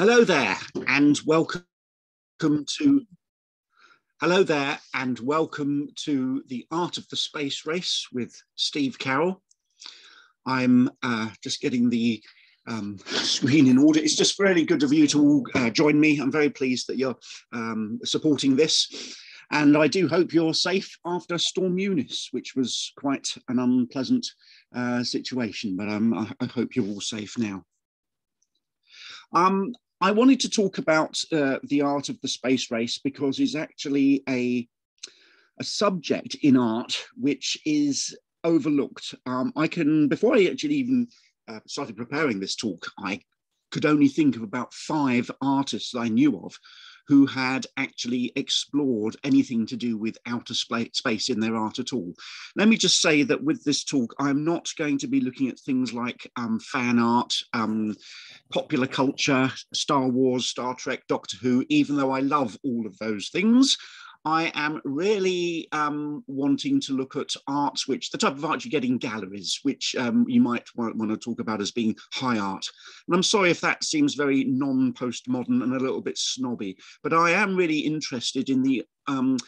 Hello there, and welcome to Hello there, and welcome to the Art of the Space Race with Steve Carroll. I'm uh, just getting the um, screen in order. It's just really good of you to all uh, join me. I'm very pleased that you're um, supporting this. And I do hope you're safe after Storm Eunice, which was quite an unpleasant uh, situation, but um, I, I, hope you're all safe now. Um, I wanted to talk about uh, the art of the space race because it's actually a, a subject in art which is overlooked. Um, I can, before I actually even uh, started preparing this talk, I could only think of about five artists I knew of who had actually explored anything to do with outer space in their art at all. Let me just say that with this talk, I'm not going to be looking at things like um, fan art, um, popular culture, Star Wars, Star Trek, Doctor Who, even though I love all of those things. I am really um, wanting to look at arts, which the type of art you get in galleries, which um, you might want, want, to talk about as being high art. And I'm sorry if that seems very non postmodern and a little bit snobby, but I am really interested in the um,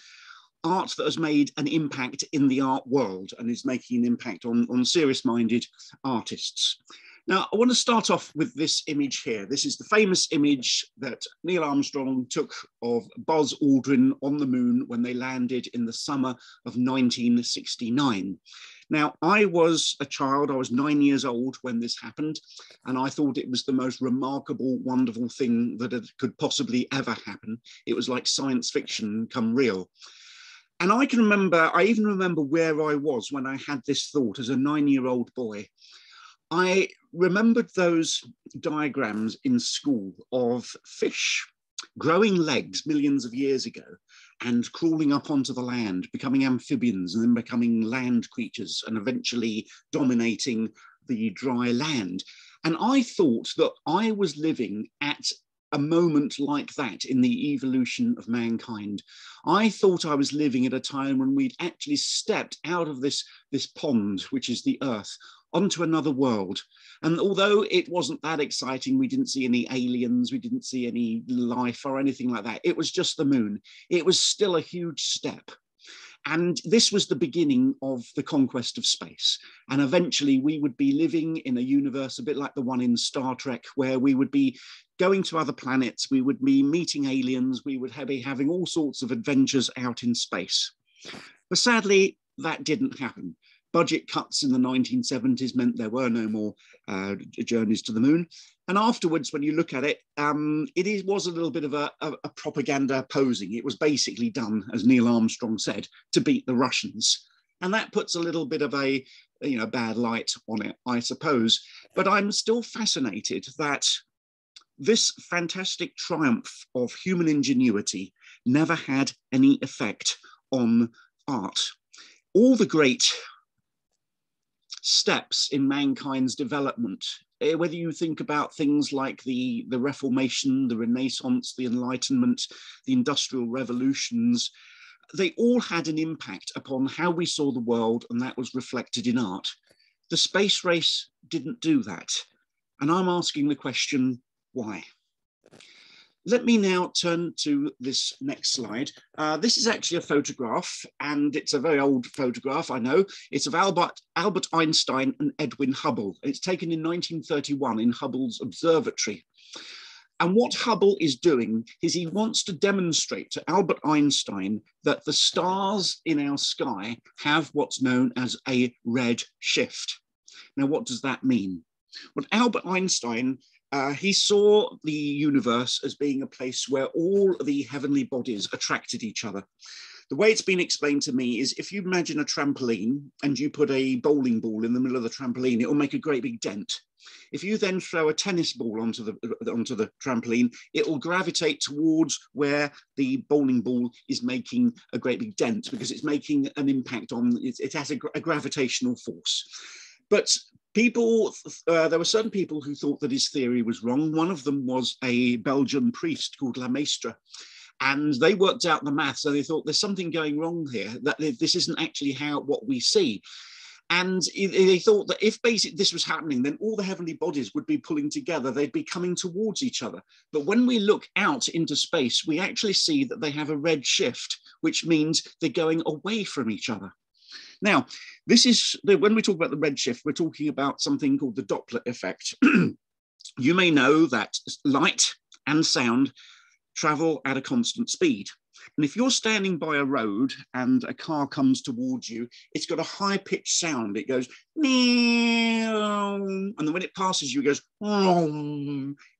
art that has made an impact in the art world and is making an impact on, on serious minded artists. Now, I want to start off with this image here. This is the famous image that Neil Armstrong took of Buzz Aldrin on the moon when they landed in the summer of 1969. Now, I was a child, I was nine years old when this happened, and I thought it was the most remarkable, wonderful thing that could possibly ever happen. It was like science fiction come real. And I can remember, I even remember where I was when I had this thought as a nine year old boy. I remembered those diagrams in school of fish growing legs millions of years ago and crawling up onto the land, becoming amphibians and then becoming land creatures and eventually dominating the dry land. And I thought that I was living at a moment like that in the evolution of mankind. I thought I was living at a time when we'd actually stepped out of this, this pond, which is the earth, onto another world. And although it wasn't that exciting, we didn't see any aliens, we didn't see any life or anything like that. It was just the moon. It was still a huge step. And this was the beginning of the conquest of space. And eventually we would be living in a universe a bit like the one in Star Trek, where we would be going to other planets, we would be meeting aliens, we would be having all sorts of adventures out in space. But sadly, that didn't happen budget cuts in the 1970s meant there were no more uh, journeys to the moon. And afterwards, when you look at it, um, it is, was a little bit of a, a, a, propaganda posing. It was basically done, as Neil Armstrong said, to beat the Russians. And that puts a little bit of a you know bad light on it, I suppose. But I'm still fascinated that this fantastic triumph of human ingenuity never had any effect on art. All the great steps in mankind's development. Eh, whether you think about things like the, the Reformation, the Renaissance, the Enlightenment, the Industrial Revolutions, they all had an impact upon how we saw the world, and that was reflected in art. The space race didn't do that. And I'm asking the question why? Let me now turn to this next slide. Uh, this is actually a photograph, and it's a very old photograph, I know. It's of Albert, Albert Einstein and Edwin Hubble. It's taken in 1931 in Hubble's observatory. And what Hubble is doing is he wants to demonstrate to Albert Einstein that the stars in our sky have what's known as a red shift. Now, what does that mean? Well, Albert Einstein uh, he saw the universe as being a place where all the heavenly bodies attracted each other. The way it's been explained to me is if you imagine a trampoline and you put a bowling ball in the middle of the trampoline, it will make a great big dent. If you then throw a tennis ball onto the onto the trampoline, it will gravitate towards where the bowling ball is making a great big dent because it's making an impact on it, it has a, a gravitational force. But people, uh, there were certain people who thought that his theory was wrong. One of them was a Belgian priest called la Lemaître. And they worked out the maths and they thought there's something going wrong here, that this isn't actually how what we see. And they thought that if basically this was happening, then all the heavenly bodies would be pulling together, they'd be coming towards each other. But when we look out into space, we actually see that they have a red shift, which means they're going away from each other. Now, this is the, when we talk about the redshift, we're talking about something called the Doppler effect. you may know that light and sound travel at a constant speed. And if you're standing by a road and a car comes towards you, it's got a high pitched sound. It goes, meow. And then when it passes you, it goes,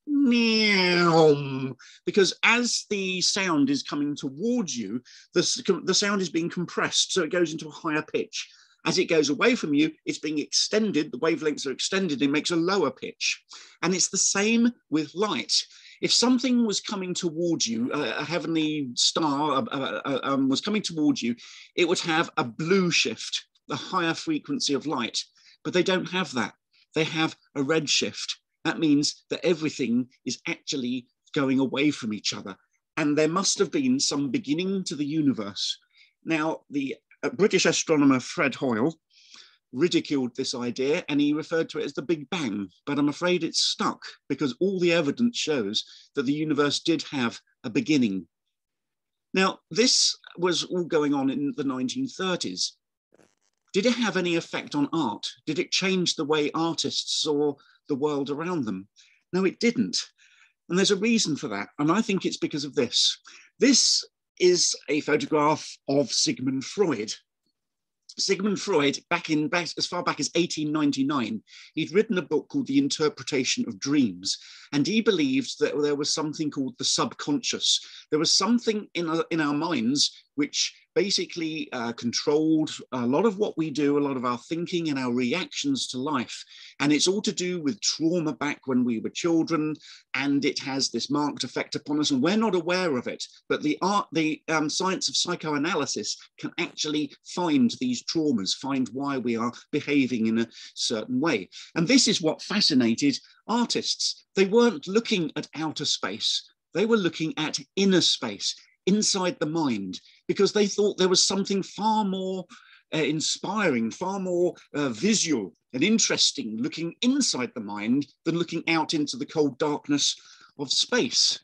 meow. Because as the sound is coming towards you, the, the sound is being compressed. So it goes into a higher pitch. As it goes away from you, it's being extended, the wavelengths are extended, it makes a lower pitch. And it's the same with light if something was coming towards you, a, a heavenly star um, was coming towards you, it would have a blue shift, the higher frequency of light. But they don't have that. They have a red shift. That means that everything is actually going away from each other. And there must have been some beginning to the universe. Now, the uh, British astronomer Fred Hoyle ridiculed this idea and he referred to it as the Big Bang, but I'm afraid it's stuck because all the evidence shows that the universe did have a beginning. Now, this was all going on in the 1930s. Did it have any effect on art? Did it change the way artists saw the world around them? No, it didn't. And there's a reason for that. And I think it's because of this. This is a photograph of Sigmund Freud, Sigmund Freud, back in back, as far back as 1899, he'd written a book called The Interpretation of Dreams, and he believed that there was something called the subconscious. There was something in our, in our minds which basically uh, controlled a lot of what we do, a lot of our thinking and our reactions to life. And it's all to do with trauma back when we were children, and it has this marked effect upon us, and we're not aware of it. But the art, the um, science of psychoanalysis can actually find these traumas, find why we are behaving in a certain way. And this is what fascinated artists. They weren't looking at outer space. They were looking at inner space inside the mind because they thought there was something far more uh, inspiring, far more uh, visual and interesting looking inside the mind than looking out into the cold darkness of space.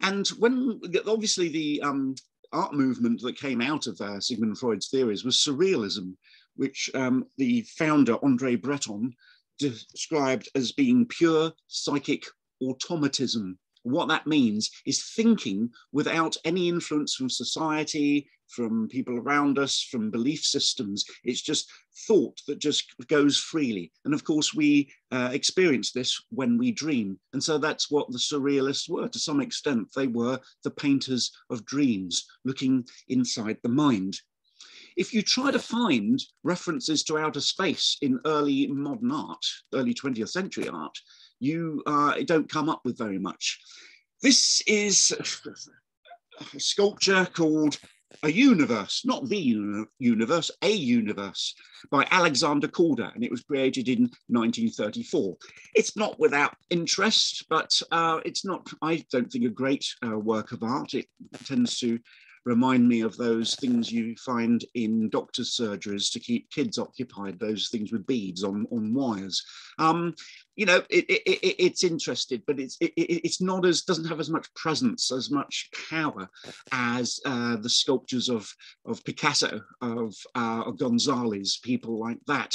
And when obviously the um, art movement that came out of uh, Sigmund Freud's theories was surrealism, which um, the founder Andre Breton described as being pure psychic automatism. What that means is thinking without any influence from society, from people around us, from belief systems. It's just thought that just goes freely. And of course, we uh, experience this when we dream. And so that's what the surrealists were to some extent. They were the painters of dreams, looking inside the mind. If you try to find references to outer space in early modern art, early 20th century art, you uh, don't come up with very much. This is a sculpture called A Universe, not the universe, a universe by Alexander Calder, and it was created in 1934. It's not without interest, but uh, it's not, I don't think, a great uh, work of art. It tends to remind me of those things you find in doctor's surgeries to keep kids occupied, those things with beads on, on wires. Um, you know, it, it, it, it's interested, but it's it's not as doesn't have as much presence, as much power as uh, the sculptures of of Picasso, of uh, Gonzalez, people like that.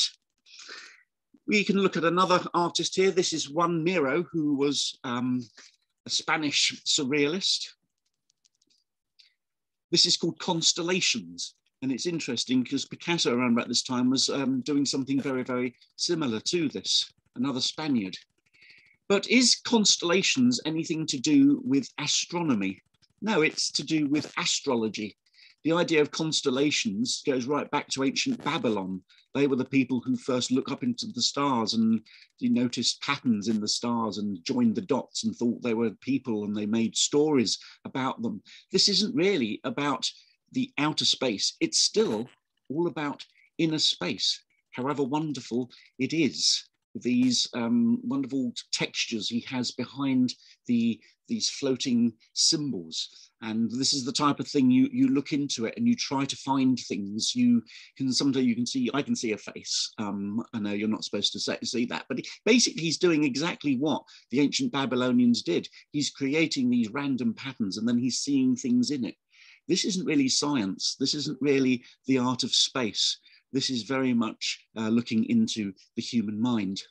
We can look at another artist here. This is Juan Miro, who was um, a Spanish surrealist this is called Constellations. And it's interesting because Picasso around about this time was um, doing something very, very similar to this, another Spaniard. But is constellations anything to do with astronomy? No, it's to do with astrology. The idea of constellations goes right back to ancient Babylon. They were the people who first looked up into the stars and noticed patterns in the stars and joined the dots and thought they were people and they made stories about them. This isn't really about the outer space. It's still all about inner space, however wonderful it is. These um, wonderful textures he has behind the these floating symbols. And this is the type of thing you, you look into it and you try to find things. You can sometimes you can see, I can see a face. Um, I know you're not supposed to say, see that, but basically he's doing exactly what the ancient Babylonians did. He's creating these random patterns and then he's seeing things in it. This isn't really science. This isn't really the art of space. This is very much uh, looking into the human mind.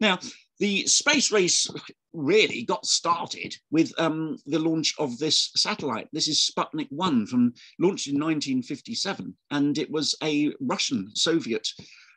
Now, the space race really got started with um, the launch of this satellite. This is Sputnik 1 from launched in 1957, and it was a Russian Soviet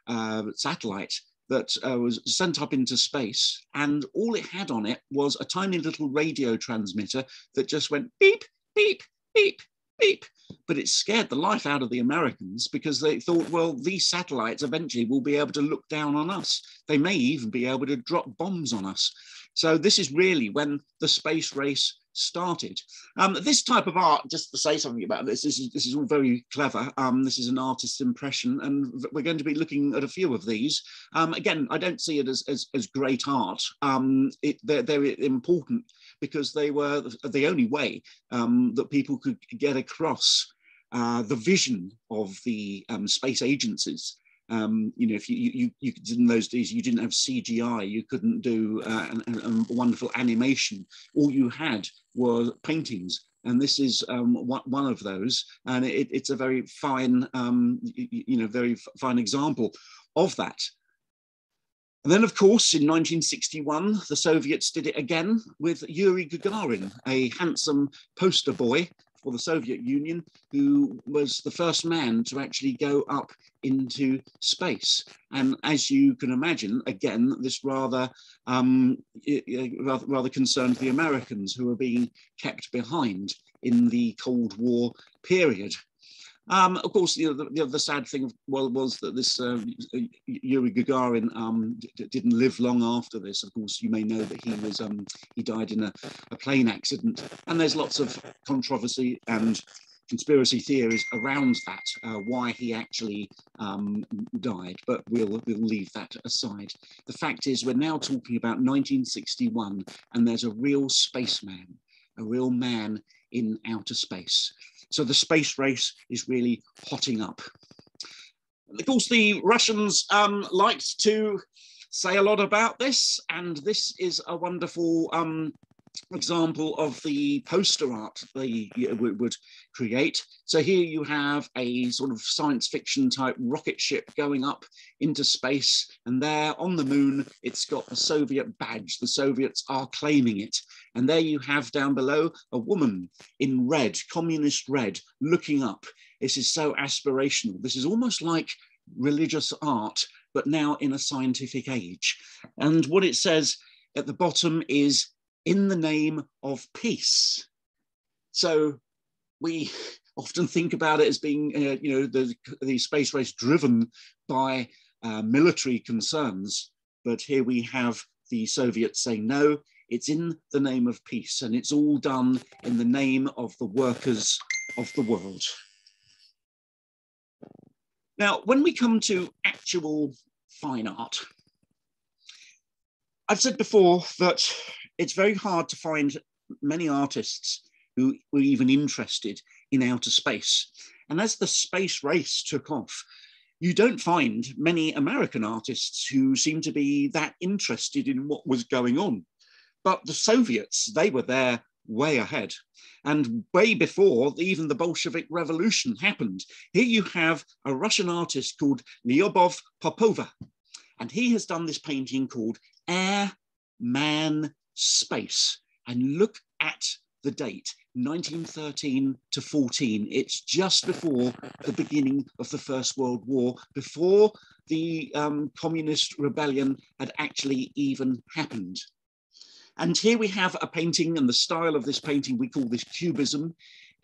uh, satellite that uh, was sent up into space. And all it had on it was a tiny little radio transmitter that just went beep, beep, beep, beep. But it scared the life out of the Americans because they thought, well, these satellites eventually will be able to look down on us. They may even be able to drop bombs on us. So this is really when the space race started. Um, this type of art, just to say something about this, this is, this is all very clever. Um, this is an artist's impression, and we're going to be looking at a few of these. Um, again, I don't see it as, as, as great art. Um, it, they're, they're, important because they were the only way um, that people could get across uh, the vision of the um, space agencies um, you know, if you, you, you in those days you didn't have CGI, you couldn't do uh, a wonderful animation. All you had were paintings, and this is um, one of those. And it, it's a very fine, um, you know, very fine example of that. And then, of course, in 1961, the Soviets did it again with Yuri Gagarin, a handsome poster boy for the Soviet Union, who was the first man to actually go up into space. And as you can imagine, again, this rather, um, rather, rather concerned the Americans who were being kept behind in the Cold War period. Um, of course, you know, the, the, other sad thing well, was that this uh, Yuri Gagarin um, didn't live long after this. Of course, you may know that he was um, he died in a, a, plane accident, and there's lots of controversy and conspiracy theories around that, uh, why he actually um, died. But we'll we'll leave that aside. The fact is, we're now talking about 1961, and there's a real spaceman, a real man in outer space. So the space race is really hotting up. Of course, the Russians um, liked to say a lot about this, and this is a wonderful um, example of the poster art they would create. So here you have a sort of science fiction type rocket ship going up into space, and there on the moon, it's got a Soviet badge. The Soviets are claiming it. And there you have down below a woman in red, communist red, looking up. This is so aspirational. This is almost like religious art, but now in a scientific age. And what it says at the bottom is in the name of peace. So we often think about it as being, uh, you know, the, the space race driven by uh, military concerns. But here we have the Soviets saying, no, it's in the name of peace, and it's all done in the name of the workers of the world. Now, when we come to actual fine art, I've said before that it's very hard to find many artists who were even interested in outer space. And as the space race took off, you don't find many American artists who seem to be that interested in what was going on. But the Soviets, they were there way ahead. And way before even the Bolshevik Revolution happened, here you have a Russian artist called Lyubov Popova. And he has done this painting called Air, Man, space and look at the date 1913 to 14 it's just before the beginning of the first world war before the um, communist rebellion had actually even happened. And here we have a painting and the style of this painting we call this cubism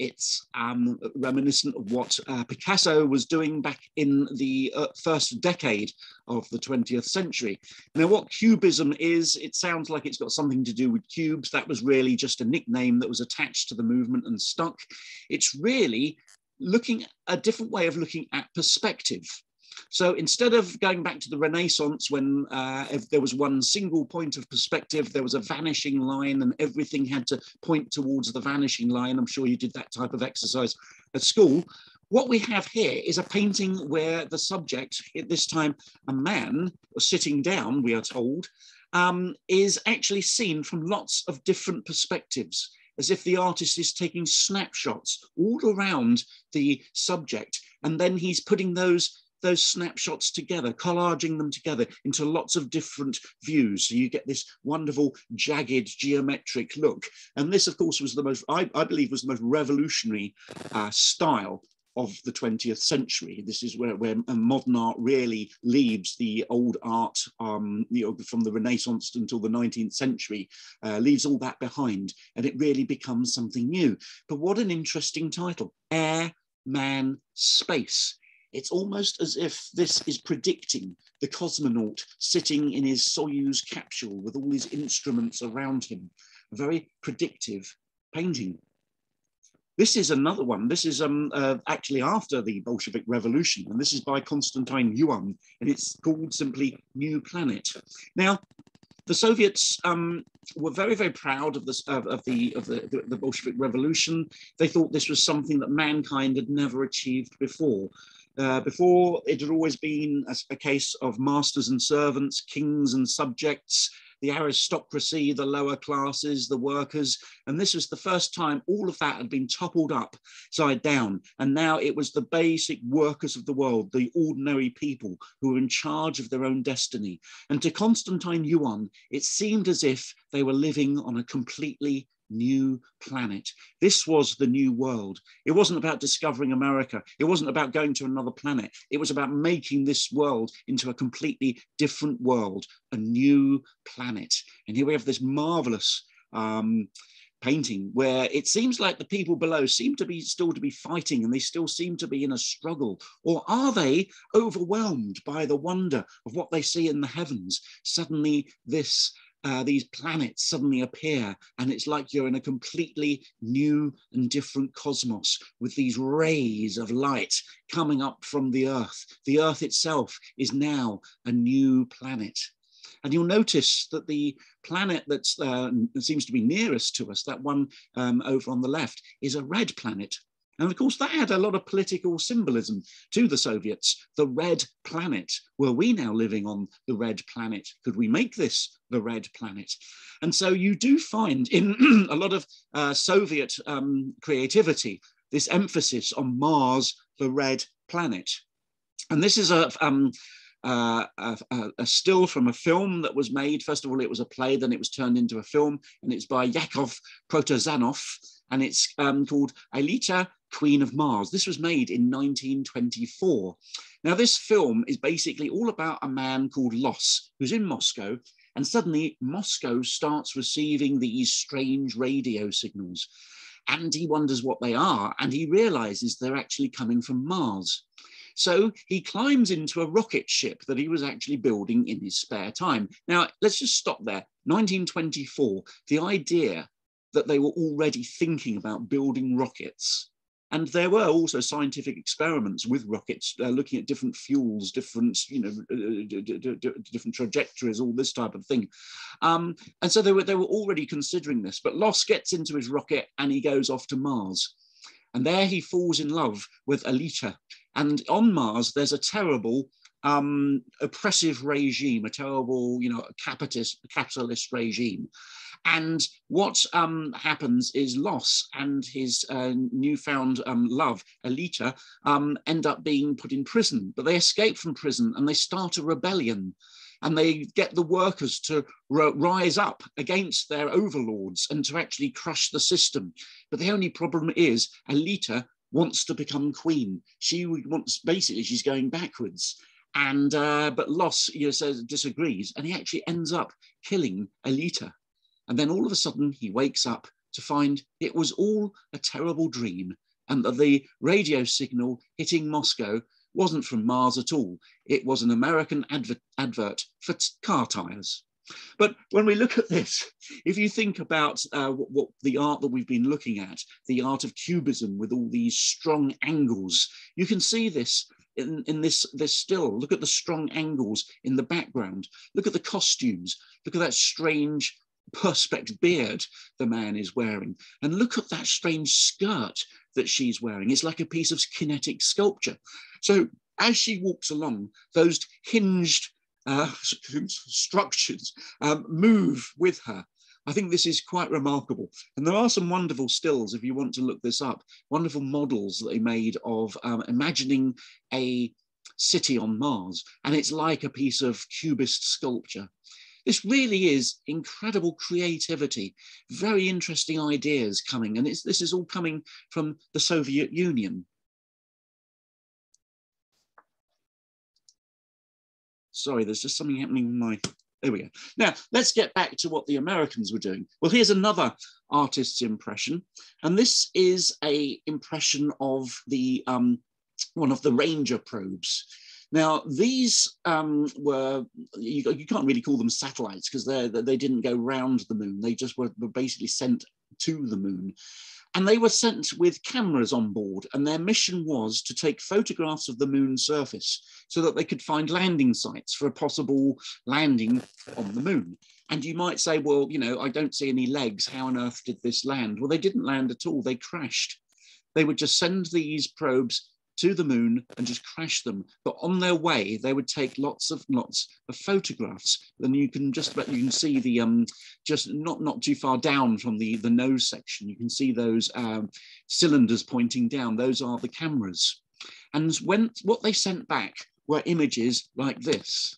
it's um, reminiscent of what uh, Picasso was doing back in the uh, first decade of the 20th century. Now, what Cubism is, it sounds like it's got something to do with cubes. That was really just a nickname that was attached to the movement and stuck. It's really looking a different way of looking at perspective. So instead of going back to the Renaissance, when uh, if there was one single point of perspective, there was a vanishing line and everything had to point towards the vanishing line. I'm sure you did that type of exercise at school. What we have here is a painting where the subject, at this time a man sitting down, we are told, um, is actually seen from lots of different perspectives as if the artist is taking snapshots all around the subject and then he's putting those those snapshots together, collaging them together into lots of different views. So you get this wonderful jagged geometric look. And this, of course, was the most, I, I believe, was the most revolutionary uh, style of the 20th century. This is where, where modern art really leaves the old art um, you know, from the Renaissance until the 19th century, uh, leaves all that behind, and it really becomes something new. But what an interesting title, Air, Man, Space. It's almost as if this is predicting the cosmonaut sitting in his Soyuz capsule with all his instruments around him. A very predictive painting. This is another one. This is um, uh, actually after the Bolshevik Revolution, and this is by Konstantin Yuon, and it's called simply New Planet. Now, the Soviets um, were very, very proud of, this, of, of, the, of the, the, the, Bolshevik Revolution. They thought this was something that mankind had never achieved before. Uh, before, it had always been a, a, case of masters and servants, kings and subjects, the aristocracy, the lower classes, the workers. And this was the first time all of that had been toppled upside down. And now it was the basic workers of the world, the ordinary people who were in charge of their own destiny. And to Constantine Yuon, it seemed as if they were living on a completely new planet. This was the new world. It wasn't about discovering America. It wasn't about going to another planet. It was about making this world into a completely different world, a new planet. And here we have this marvelous um, painting where it seems like the people below seem to be still to be fighting and they still seem to be in a struggle or are they overwhelmed by the wonder of what they see in the heavens suddenly this uh, these planets suddenly appear, and it's like you're in a completely new and different cosmos with these rays of light coming up from the Earth. The Earth itself is now a new planet. And you'll notice that the planet that uh, seems to be nearest to us, that one um, over on the left, is a red planet. And of course, that had a lot of political symbolism to the Soviets. The red planet. Were we now living on the red planet? Could we make this the red planet? And so you do find in a lot of uh, Soviet um, creativity this emphasis on Mars, the red planet. And this is a, um, uh, a, a, still from a film that was made. First of all, it was a play, then it was turned into a film, and it's by Yakov Protazanov, and it's um, called Aelita Queen of Mars. This was made in 1924. Now, this film is basically all about a man called Los, who's in Moscow, and suddenly Moscow starts receiving these strange radio signals. And he wonders what they are, and he realizes they're actually coming from Mars. So he climbs into a rocket ship that he was actually building in his spare time. Now, let's just stop there. 1924, the idea that they were already thinking about building rockets and there were also scientific experiments with rockets, uh, looking at different fuels, different, you know, different trajectories, all this type of thing. Um, and so they were, they were already considering this. But Los gets into his rocket and he goes off to Mars. And there he falls in love with Aelita. And on Mars, there's a terrible um, oppressive regime, a terrible, you know, capitalist, capitalist regime. And what um, happens is Los and his uh, newfound um, love, Aelita, um, end up being put in prison, but they escape from prison and they start a rebellion and they get the workers to rise up against their overlords and to actually crush the system. But the only problem is Aelita wants to become queen. She wants, basically, she's going backwards. And, uh, but Los you know, says, disagrees and he actually ends up killing Aelita. And then all of a sudden he wakes up to find it was all a terrible dream and that the radio signal hitting Moscow wasn't from Mars at all. It was an American adver advert for car tires. But when we look at this, if you think about uh, what, what, the art that we've been looking at, the art of cubism with all these strong angles, you can see this in, in this, this still. Look at the strong angles in the background. Look at the costumes. Look at that strange perspex beard the man is wearing. And look at that strange skirt that she's wearing. It's like a piece of kinetic sculpture. So as she walks along, those hinged uh, structures um, move with her. I think this is quite remarkable. And there are some wonderful stills, if you want to look this up, wonderful models that they made of um, imagining a city on Mars. And it's like a piece of cubist sculpture. This really is incredible creativity, very interesting ideas coming. And this is all coming from the Soviet Union. Sorry, there's just something happening with my there we go. Now, let's get back to what the Americans were doing. Well, here's another artist's impression. And this is a impression of the um, one of the Ranger probes. Now, these um, were, you, you, can't really call them satellites because they didn't go round the moon. They just were, were basically sent to the moon. And they were sent with cameras on board, and their mission was to take photographs of the moon's surface so that they could find landing sites for a possible landing on the moon. And you might say, well, you know, I don't see any legs. How on earth did this land? Well, they didn't land at all. They crashed. They would just send these probes to the moon and just crash them. But on their way, they would take lots of lots of photographs. Then you can just about you can see the um just not not too far down from the the nose section. You can see those um, cylinders pointing down. Those are the cameras. And when what they sent back were images like this.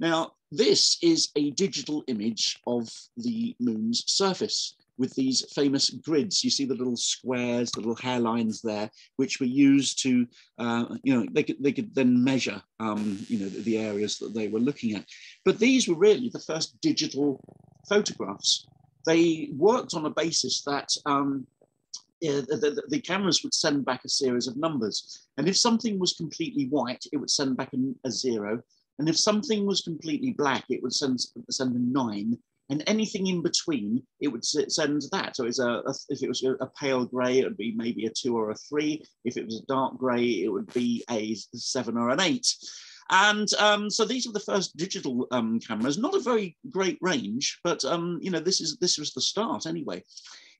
Now, this is a digital image of the moon's surface with these famous grids. You see the little squares, the little hairlines there, which were used to, uh, you know, they could, they could then measure, um, you know, the, the, areas that they were looking at. But these were really the first digital photographs. They worked on a basis that um, the, the, the, cameras would send back a series of numbers. And if something was completely white, it would send back a, a zero. And if something was completely black, it would send, send a nine and anything in between, it would send that. So it's a, a, if it was a pale grey, it would be maybe a two or a three. If it was a dark grey, it would be a seven or an eight. And um, so these are the first digital um, cameras. Not a very great range, but um, you know this is this was the start anyway.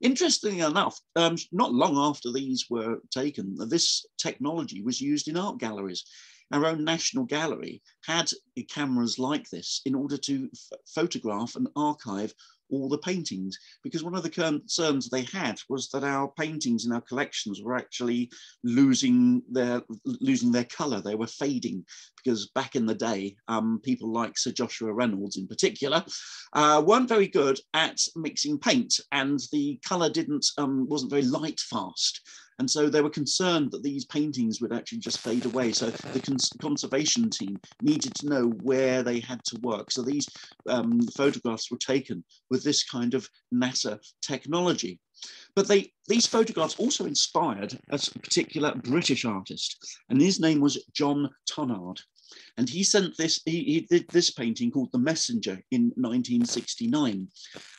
Interestingly enough, um, not long after these were taken, this technology was used in art galleries our own National Gallery had cameras like this in order to photograph and archive all the paintings because one of the concerns they had was that our paintings in our collections were actually losing their losing their color. They were fading because back in the day um, people like sir joshua reynolds in particular uh, weren't very good at mixing paint and the color didn't um, wasn't very light fast and so they were concerned that these paintings would actually just fade away. So the cons conservation team needed to know where they had to work. So these um, photographs were taken with this kind of NASA technology. But they, these photographs also inspired a particular British artist, and his name was John Tunnard. And he sent this, he, he did this painting called The Messenger in 1969.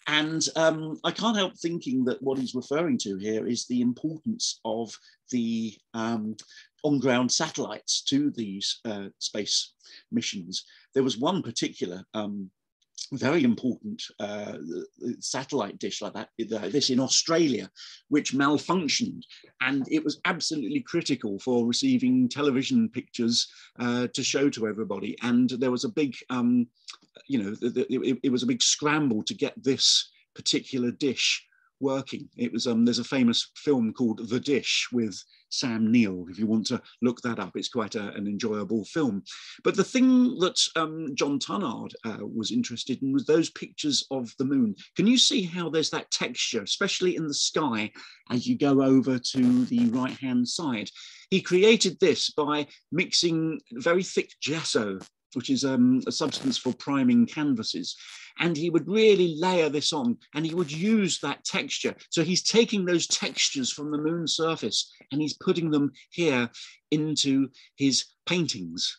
And um, I can't help thinking that what he's referring to here is the importance of the um, on-ground satellites to these uh, space missions. There was one particular um, very important uh, satellite dish like that, this in Australia, which malfunctioned. And it was absolutely critical for receiving television pictures uh, to show to everybody. And there was a big, um, you know, it, it was a big scramble to get this particular dish working. It was, um, there's a famous film called The Dish with Sam Neill. If you want to look that up, it's quite a, an enjoyable film. But the thing that um, John Tunnard uh, was interested in was those pictures of the moon. Can you see how there's that texture, especially in the sky, as you go over to the right-hand side? He created this by mixing very thick gesso which is um, a substance for priming canvases. And he would really layer this on and he would use that texture. So he's taking those textures from the moon surface and he's putting them here into his paintings.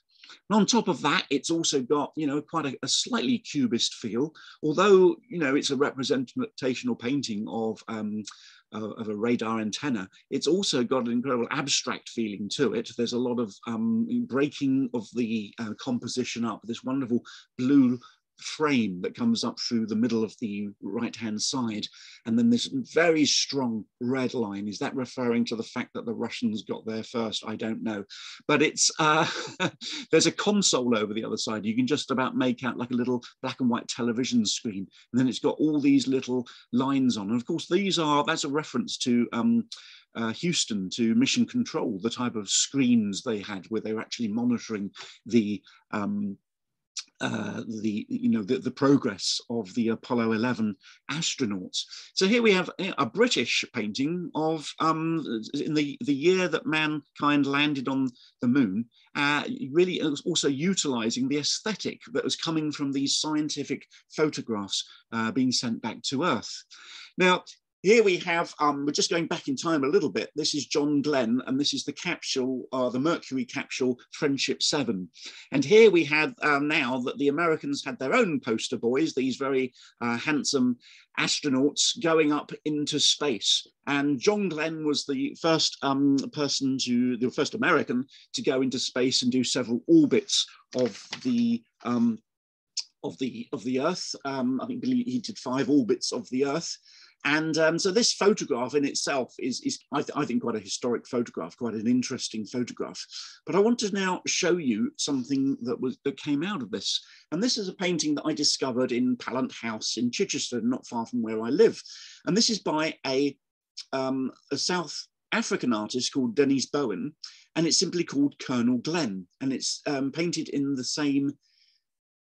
And on top of that, it's also got, you know, quite a, a, slightly cubist feel, although, you know, it's a representational painting of um, of a radar antenna, it's also got an incredible abstract feeling to it. There's a lot of um, breaking of the uh, composition up, this wonderful blue frame that comes up through the middle of the right hand side. And then this very strong red line. Is that referring to the fact that the Russians got there first? I don't know. But it's uh, there's a console over the other side. You can just about make out like a little black and white television screen. And then it's got all these little lines on. And of course, these are that's a reference to um, uh, Houston to Mission Control, the type of screens they had where they were actually monitoring the um, uh, the you know the, the progress of the Apollo 11 astronauts. So here we have a British painting of um, in the the year that mankind landed on the moon. Uh, really also utilizing the aesthetic that was coming from these scientific photographs uh, being sent back to Earth. Now, here we have, um, we're just going back in time a little bit. This is John Glenn, and this is the capsule, uh, the Mercury capsule Friendship 7. And here we have um, now that the Americans had their own poster boys, these very uh, handsome astronauts going up into space. And John Glenn was the first um, person to, the first American to go into space and do several orbits of the um, of the of the Earth. Um, I think he did five orbits of the Earth. And um, so this photograph in itself is, is I, th I, think, quite a historic photograph, quite an interesting photograph. But I want to now show you something that was that came out of this. And this is a painting that I discovered in Pallant House in Chichester, not far from where I live. And this is by a, um, a South African artist called Denis Bowen, and it's simply called Colonel Glenn. And it's um, painted in the same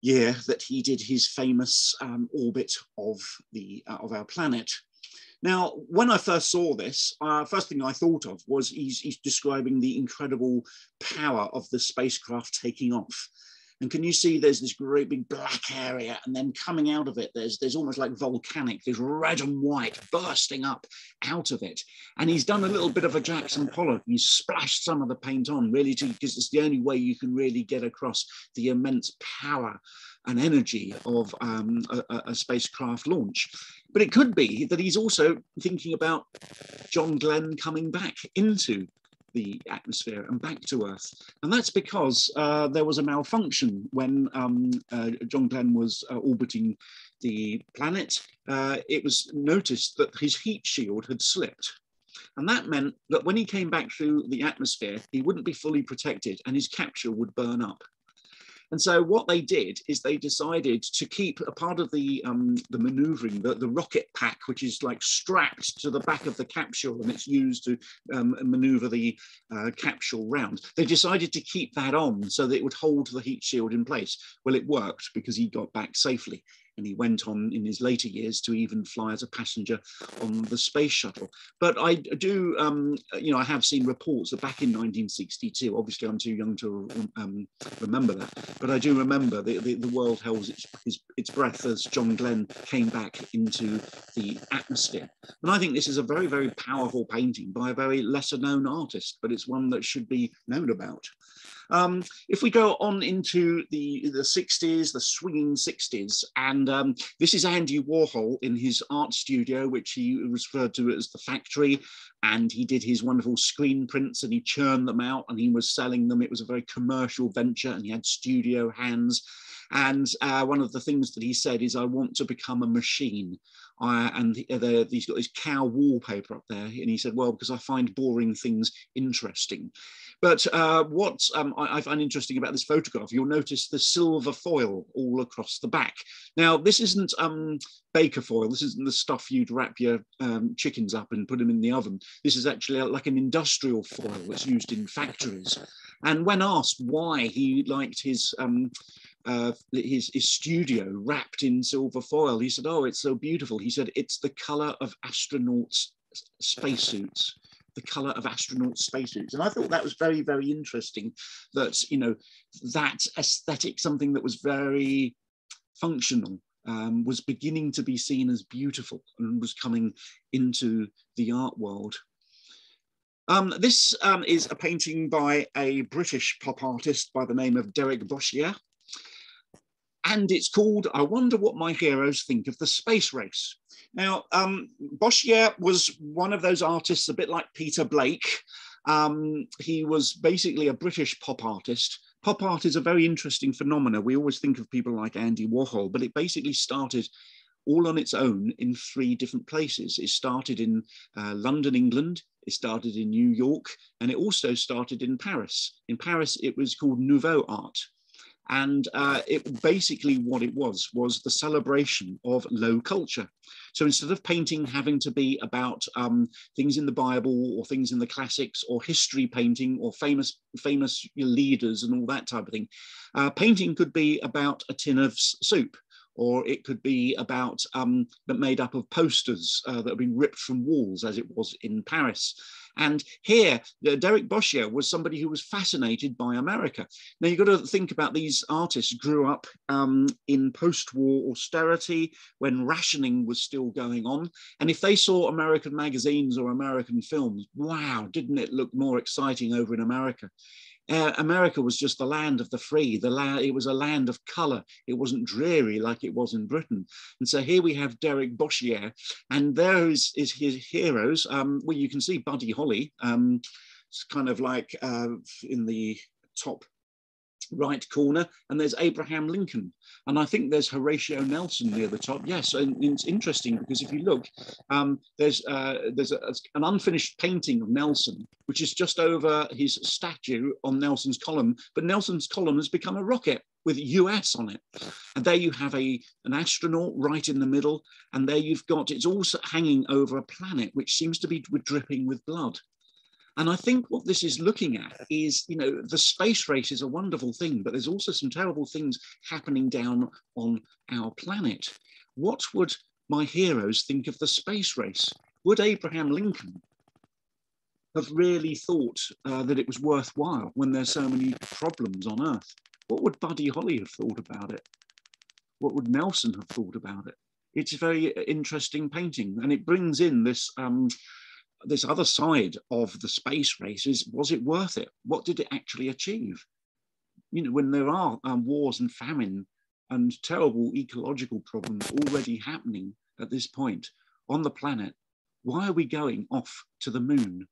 year that he did his famous um, orbit of, the, uh, of our planet. Now, when I first saw this, uh, first thing I thought of was he's, he's describing the incredible power of the spacecraft taking off. And can you see there's this great big black area and then coming out of it, there's, there's almost like volcanic, there's red and white bursting up out of it. And he's done a little bit of a Jackson Pollock. He's splashed some of the paint on really because it's the only way you can really get across the immense power and energy of um, a, a, spacecraft launch. But it could be that he's also thinking about John Glenn coming back into the atmosphere and back to Earth. And that's because uh, there was a malfunction when um, uh, John Glenn was uh, orbiting the planet. Uh, it was noticed that his heat shield had slipped. And that meant that when he came back through the atmosphere, he wouldn't be fully protected and his capsule would burn up. And so what they did is they decided to keep a part of the um, the maneuvering, the, the rocket pack, which is like strapped to the back of the capsule and it's used to um, maneuver the uh, capsule round. They decided to keep that on so that it would hold the heat shield in place. Well, it worked because he got back safely and he went on in his later years to even fly as a passenger on the space shuttle. But I do, um, you know, I have seen reports that back in 1962, obviously I'm too young to um, remember that, but I do remember the, the, the world held its, its, its breath as John Glenn came back into the atmosphere. And I think this is a very, very powerful painting by a very lesser known artist, but it's one that should be known about. Um, if we go on into the, the 60s, the swinging 60s, and um, this is Andy Warhol in his art studio, which he referred to as the factory, and he did his wonderful screen prints and he churned them out and he was selling them. It was a very commercial venture and he had studio hands. And uh, one of the things that he said is, I want to become a machine. Uh, and the, the, he's got this cow wallpaper up there. And he said, well, because I find boring things interesting. But uh, what um, I, I, find interesting about this photograph, you'll notice the silver foil all across the back. Now, this isn't um, baker foil. This isn't the stuff you'd wrap your um, chickens up and put them in the oven. This is actually like an industrial foil that's used in factories. And when asked why he liked his um, uh, his, his studio wrapped in silver foil. He said, "Oh, it's so beautiful." He said, "It's the color of astronauts' spacesuits." The color of astronaut spacesuits. And I thought that was very, very interesting that, you know, that aesthetic, something that was very functional, um, was beginning to be seen as beautiful and was coming into the art world. Um, this um, is a painting by a British pop artist by the name of Derek Boshier. And it's called I Wonder What My Heroes Think of the Space Race. Now, um, Boshier was one of those artists, a bit like Peter Blake. Um, he was basically a British pop artist. Pop art is a very interesting phenomena. We always think of people like Andy Warhol, but it basically started all on its own in three different places. It started in uh, London, England, it started in New York, and it also started in Paris. In Paris, it was called Nouveau Art. And uh, it basically what it was was the celebration of low culture. So instead of painting having to be about um, things in the Bible or things in the classics or history painting or famous famous leaders and all that type of thing, uh, painting could be about a tin of soup or it could be about um, made up of posters uh, that have been ripped from walls, as it was in Paris. And here, uh, Derek Boshier was somebody who was fascinated by America. Now, you've got to think about these artists grew up um, in post-war austerity when rationing was still going on. And if they saw American magazines or American films, wow, didn't it look more exciting over in America? Uh, America was just the land of the free. The land, it was a land of color. It wasn't dreary like it was in Britain. And so here we have Derek Boshier, and there is, is his heroes. Um, well, you can see Buddy Holly. Um, it's kind of like uh, in the top right corner, and there's Abraham Lincoln. And I think there's Horatio Nelson near the top. Yes, and it's interesting because if you look, um, there's uh, there's a, an unfinished painting of Nelson, which is just over his statue on Nelson's column. But Nelson's column has become a rocket with US on it. And there you have a, an astronaut right in the middle. And there you've got, it's also hanging over a planet which seems to be dripping with blood. And I think what this is looking at is, you know, the space race is a wonderful thing, but there's also some terrible things happening down on our planet. What would my heroes think of the space race? Would Abraham Lincoln have really thought uh, that it was worthwhile when there's so many problems on Earth? What would Buddy Holly have thought about it? What would Nelson have thought about it? It's a very interesting painting, and it brings in this um, this other side of the space race is was it worth it? What did it actually achieve? You know, when there are um, wars and famine and terrible ecological problems already happening at this point on the planet, why are we going off to the moon?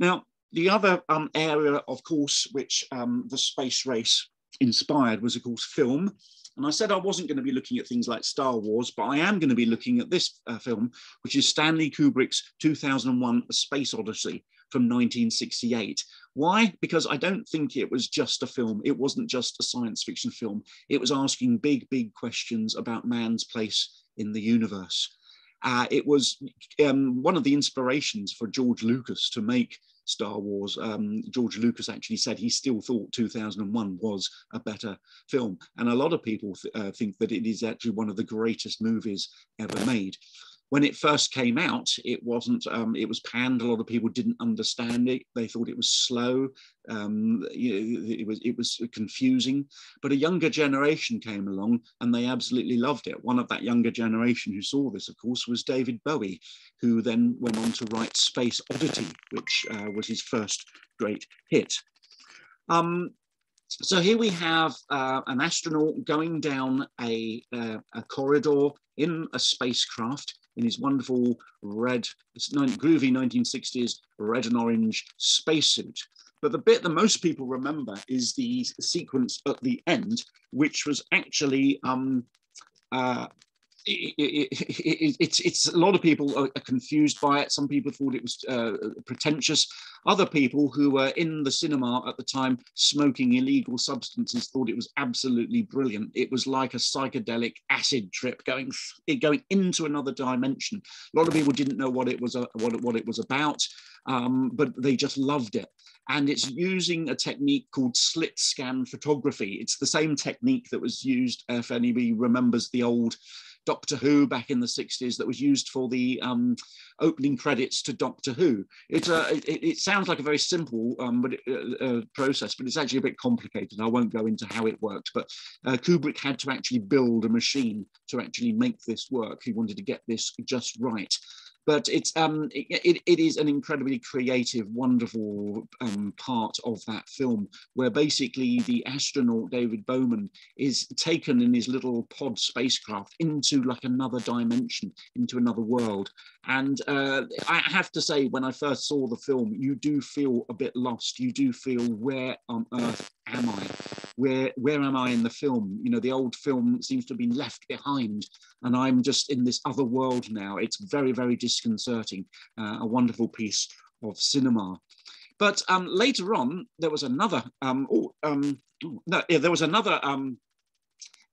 Now, the other um, area, of course, which um, the space race inspired was, of course, film. And I said I wasn't going to be looking at things like Star Wars, but I am going to be looking at this uh, film, which is Stanley Kubrick's 2001 A Space Odyssey from 1968. Why? Because I don't think it was just a film. It wasn't just a science fiction film. It was asking big, big questions about man's place in the universe. Uh, it was um, one of the inspirations for George Lucas to make Star Wars. Um, George Lucas actually said he still thought 2001 was a better film. And a lot of people th uh, think that it is actually one of the greatest movies ever made when it first came out, it wasn't, um, it was panned. A lot of people didn't understand it. They thought it was slow. Um, you know, it was, it was confusing, but a younger generation came along and they absolutely loved it. One of that younger generation who saw this, of course, was David Bowie, who then went on to write Space Oddity, which uh, was his first great hit. Um, so here we have uh, an astronaut going down a, uh, a corridor in a spacecraft in his wonderful red, groovy 1960s red and orange spacesuit. But the bit that most people remember is the sequence at the end, which was actually um, uh, it, it, it's it's a lot of people are, confused by it. Some people thought it was uh, pretentious. Other people who were in the cinema at the time smoking illegal substances thought it was absolutely brilliant. It was like a psychedelic acid trip going going into another dimension. A lot of people didn't know what it was uh, what what it was about, um, but they just loved it. And it's using a technique called slit scan photography. It's the same technique that was used, if anybody remembers the old Doctor Who back in the 60s that was used for the um, opening credits to Doctor Who. It's a, it, it sounds like a very simple um, but uh, uh, process, but it's actually a bit complicated. I won't go into how it worked, but uh, Kubrick had to actually build a machine to actually make this work. He wanted to get this just right. But it's um, it, it is an incredibly creative, wonderful um, part of that film, where basically the astronaut David Bowman is taken in his little pod spacecraft into like another dimension, into another world. And uh, I have to say, when I first saw the film, you do feel a bit lost. You do feel, where on earth am I? Where where am I in the film? You know, the old film seems to have been left behind, and I'm just in this other world now. It's very very disconcerting. Uh, a wonderful piece of cinema. But um, later on, there was another. Um, oh, um, no, yeah, there was another um,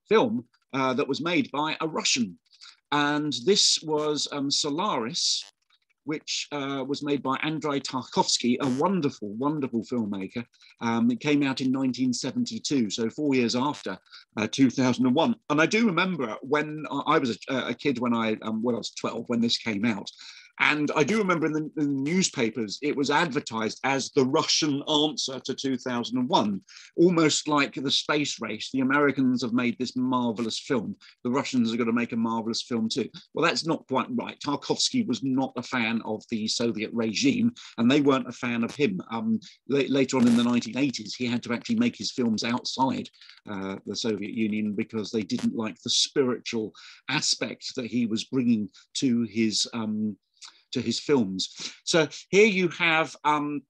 film uh, that was made by a Russian, and this was um, Solaris, which uh, was made by Andrei Tarkovsky, a wonderful, wonderful filmmaker. Um, it came out in 1972, so four years after uh, 2001. And I do remember when I was a, a kid, when I, um, when I was 12, when this came out, and I do remember in the, in the, newspapers, it was advertised as the Russian answer to 2001, almost like the space race. The Americans have made this marvelous film. The Russians are going to make a marvelous film too. Well, that's not quite right. Tarkovsky was not a fan of the Soviet regime, and they weren't a fan of him. Um, later on in the 1980s, he had to actually make his films outside uh, the Soviet Union because they didn't like the spiritual aspect that he was bringing to his um, to his films. So here you have um,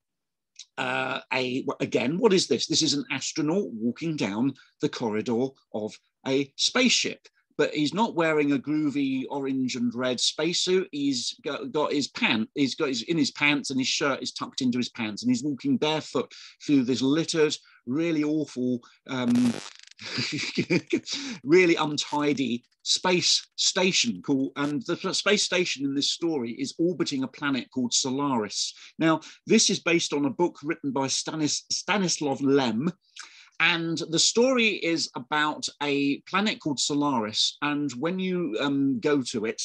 uh, a again, what is this? This is an astronaut walking down the corridor of a spaceship. But he's not wearing a groovy orange and red spacesuit. He's got, got his pant. He's got his in his pants, and his shirt is tucked into his pants, and he's walking barefoot through this littered, really awful um, really untidy space station called, and the space station in this story is orbiting a planet called Solaris. Now, this is based on a book written by Stanis, Stanislav Lem, and the story is about a planet called Solaris. And when you um, go to it,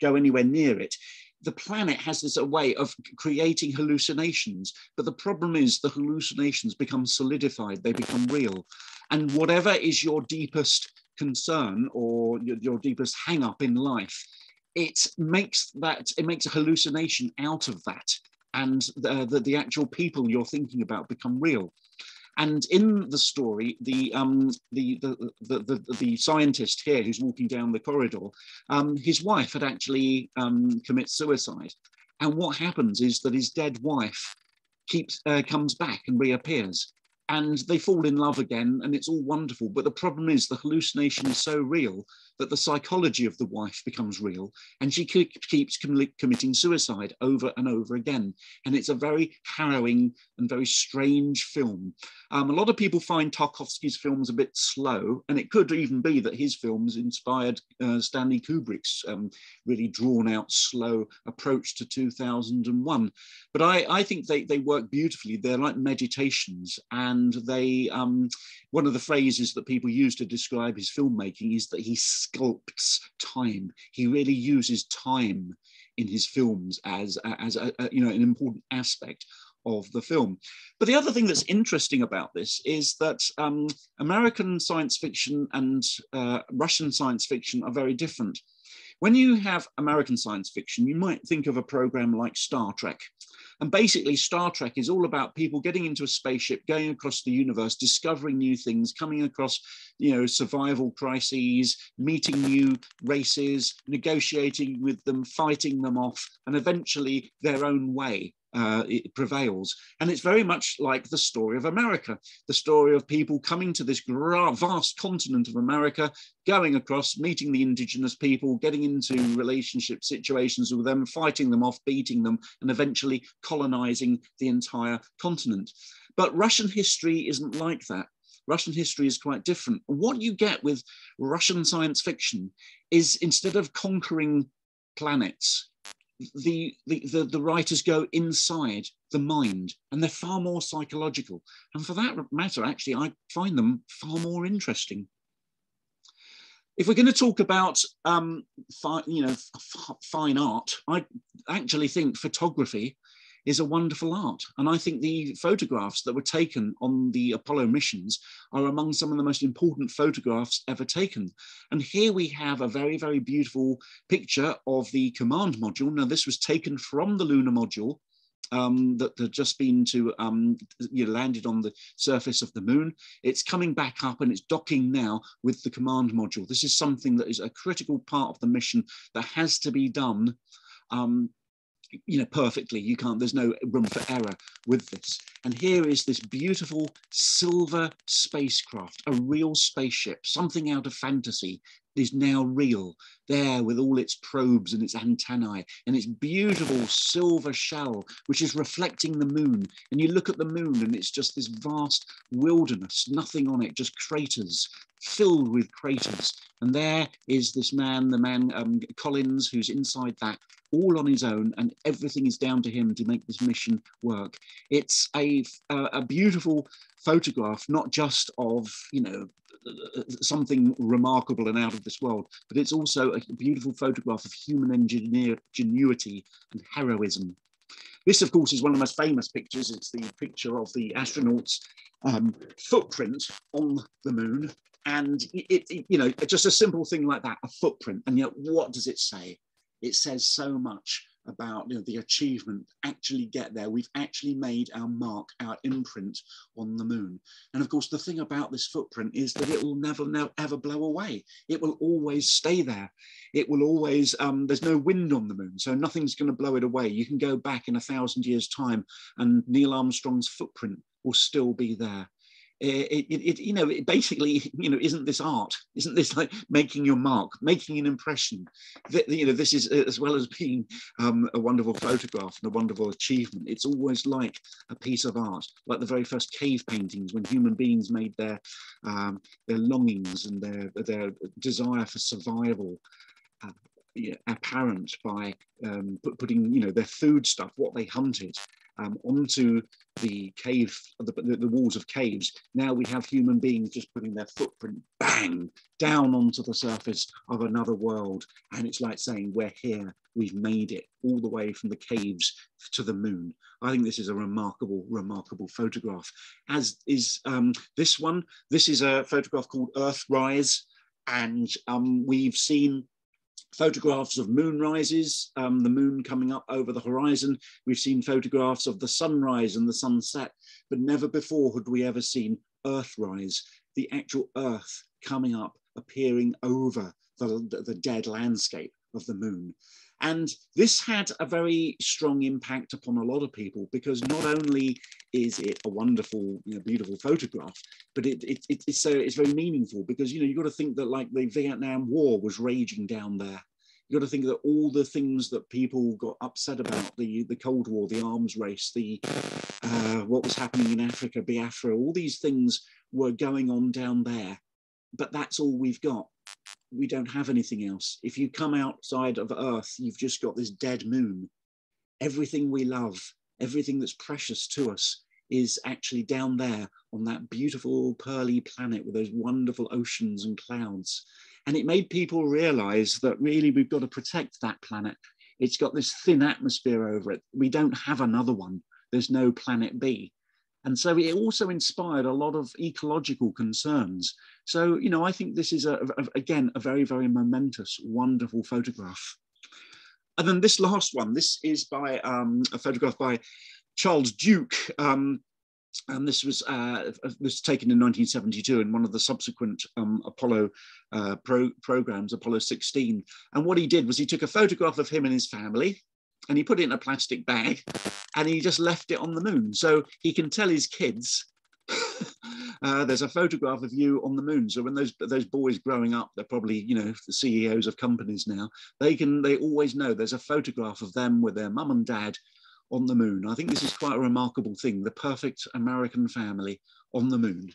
go anywhere near it, the planet has this way of creating hallucinations. But the problem is the hallucinations become solidified, they become real. And whatever is your deepest concern or your, your deepest hang up in life, it makes that, it makes a hallucination out of that. And the, the, the actual people you're thinking about become real. And in the story, the, um, the, the, the, the, scientist here who's walking down the corridor, um, his wife had actually um, commit suicide. And what happens is that his dead wife keeps, uh, comes back and reappears and they fall in love again and it's all wonderful. But the problem is the hallucination is so real that the psychology of the wife becomes real and she keeps committing suicide over and over again. And it's a very harrowing and very strange film. Um, a lot of people find tarkovsky's films a bit slow and it could even be that his films inspired uh, stanley kubrick's um, really drawn out slow approach to 2001 but i, I think they, they work beautifully. They're like meditations and they um, one of the phrases that people use to describe his filmmaking is that he sculpts time. He really uses time in his films as as a, a, you know an important aspect of the film. But the other thing that's interesting about this is that um, American science fiction and uh, Russian science fiction are very different. When you have American science fiction, you might think of a program like Star Trek. And basically, Star Trek is all about people getting into a spaceship, going across the universe, discovering new things, coming across, you know, survival crises, meeting new races, negotiating with them, fighting them off, and eventually their own way uh, it prevails. And it's very much like the story of America, the story of people coming to this vast continent of America, going across, meeting the indigenous people, getting into relationship situations with them, fighting them off, beating them, and eventually colonizing the entire continent. But Russian history isn't like that. Russian history is quite different. What you get with Russian science fiction is instead of conquering planets, the, the, the, writers go inside the mind and they're far more psychological. And for that matter, actually, I find them far more interesting. If we're going to talk about, um, fi- you know, f- fine art, I actually think photography is a wonderful art. And I think the photographs that were taken on the Apollo missions are among some of the most important photographs ever taken. And here we have a very, very beautiful picture of the command module. Now, this was taken from the lunar module um, that had just been to um, you know, landed on the surface of the moon. It's coming back up and it's docking now with the command module. This is something that is a critical part of the mission that has to be done um, you know perfectly. You can't there's no room for error with this. And here is this beautiful silver spacecraft a real spaceship something out of fantasy is now real there with all its probes and its antennae and its beautiful silver shell which is reflecting the moon. And you look at the moon and it's just this vast wilderness nothing on it just craters filled with craters and there is this man the man um, collins who's inside that all on his own and everything is down to him to make this mission work it's a, a beautiful photograph not just of you know something remarkable and out of this world, but it's also a beautiful photograph of human ingenuity and heroism. This, of course, is one of the most famous pictures. It's the picture of the astronauts' um, footprint on the moon. And it, it, you know, just a simple thing like that, a footprint. And yet, what does it say? It says so much about you know, the achievement, actually get there. We've actually made our mark, our imprint on the moon. And of course, the thing about this footprint is that it will never, never ever blow away. It will always stay there. It will always, um, there's no wind on the moon, so nothing's going to blow it away. You can go back in a thousand years' time and Neil Armstrong's footprint will still be there it, it, it, you know, it basically, you know, isn't this art? Isn't this like making your mark, making an impression? That, you know, this is as well as being um, a wonderful photograph and a wonderful achievement. It's always like a piece of art, like the very first cave paintings when human beings made their um, their longings and their their desire for survival. Uh, apparent by um, putting, you know, their food stuff, what they hunted, um, onto the cave, the, the, walls of caves. Now we have human beings just putting their footprint bang down onto the surface of another world. And it's like saying, we're here, we've made it all the way from the caves to the moon. I think this is a remarkable, remarkable photograph. As is um, this one, this is a photograph called Earthrise. And um, we've seen photographs of moon rises, um, the moon coming up over the horizon. We've seen photographs of the sunrise and the sunset, but never before had we ever seen Earthrise, the actual Earth coming up, appearing over the, the dead landscape of the moon. And this had a very strong impact upon a lot of people because not only is it a wonderful, you know, beautiful photograph, but it, it, it, it's, so, it's very meaningful because, you know, you've got to think that like the Vietnam War was raging down there. You've got to think that all the things that people got upset about, the, the Cold War, the arms race, the uh, what was happening in Africa, Biafra, all these things were going on down there. But that's all we've got we don't have anything else. If you come outside of Earth, you've just got this dead moon. Everything we love, everything that's precious to us is actually down there on that beautiful pearly planet with those wonderful oceans and clouds. And it made people realize that really we've got to protect that planet. It's got this thin atmosphere over it. We don't have another one. There's no planet B. And so it also inspired a lot of ecological concerns. So, you know, I think this is, a, a, again, a very, very momentous, wonderful photograph. And then this last one, this is by um, a photograph by Charles Duke. Um, and this was uh, was taken in 1972 in one of the subsequent um, Apollo uh, pro programs, Apollo 16. And what he did was he took a photograph of him and his family, and he put it in a plastic bag and he just left it on the moon. So he can tell his kids, uh, there's a photograph of you on the moon. So when those those boys growing up, they're probably, you know, the CEOs of companies now, they can they always know there's a photograph of them with their mum and dad on the moon. I think this is quite a remarkable thing, the perfect American family on the moon.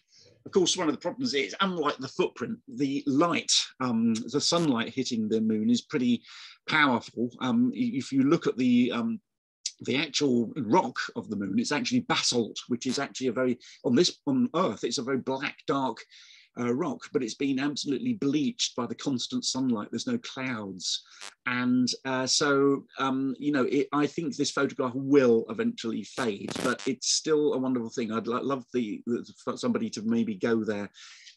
Of course, one of the problems is, unlike the footprint, the light, um, the sunlight hitting the moon is pretty powerful. Um, if you look at the um, the actual rock of the moon, it's actually basalt, which is actually a very on this on Earth, it's a very black, dark uh, rock, but it's been absolutely bleached by the constant sunlight. There's no clouds. And uh, so, um, you know, it, I think this photograph will eventually fade, but it's still a wonderful thing. I'd love the, the somebody to maybe go there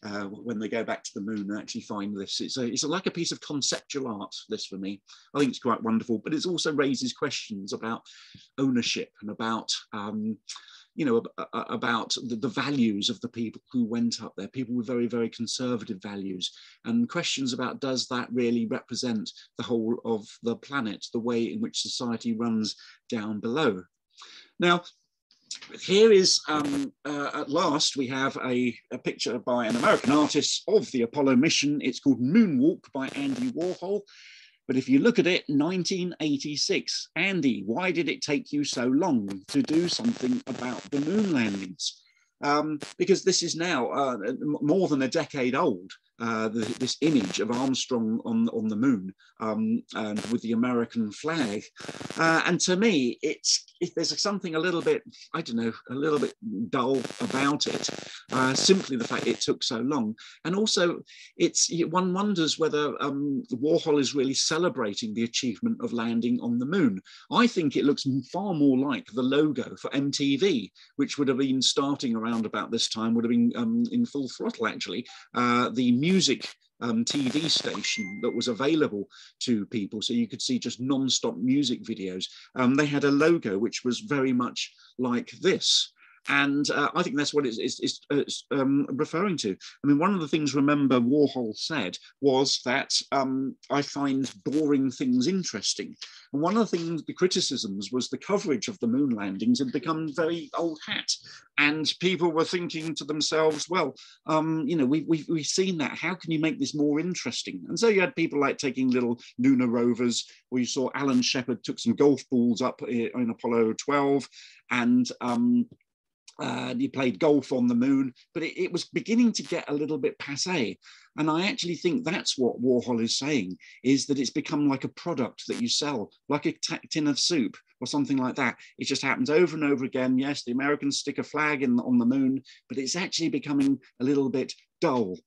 uh, when they go back to the moon and actually find this. It's, a, it's a, like a piece of conceptual art, this for me. I think it's quite wonderful, but it also raises questions about ownership and about, um, you know, about the, the, values of the people who went up there, people with very, very conservative values, and questions about does that really represent the whole of the planet, the way in which society runs down below. Now, here is, um, uh, at last, we have a, a, picture by an American artist of the Apollo mission. It's called Moonwalk by Andy Warhol. But if you look at it, 1986, Andy, why did it take you so long to do something about the moon landings? Um, because this is now uh, more than a decade old uh, the, this image of Armstrong on, on the moon um, and with the American flag. Uh, and to me, it's if there's something a little bit, I don't know, a little bit dull about it, uh, simply the fact it took so long. And also, it's one wonders whether um, Warhol is really celebrating the achievement of landing on the moon. I think it looks far more like the logo for MTV, which would have been starting around about this time, would have been um, in full throttle actually. Uh, the music um, TV station that was available to people. So you could see just non-stop music videos. Um, they had a logo which was very much like this. And uh, I think that's what it's, it's, it's, it's um, referring to. I mean, one of the things, remember, Warhol said was that um, I find boring things interesting. And one of the things, the criticisms was the coverage of the moon landings had become very old hat. And people were thinking to themselves, well, um, you know, we, we've, we've seen that. How can you make this more interesting? And so you had people like taking little lunar rovers, where you saw Alan Shepard took some golf balls up in Apollo 12 and um, uh, he played golf on the moon, but it, it, was beginning to get a little bit passe. And I actually think that's what Warhol is saying, is that it's become like a product that you sell, like a tin of soup or something like that. It just happens over and over again. Yes, the Americans stick a flag in, on the moon, but it's actually becoming a little bit dull.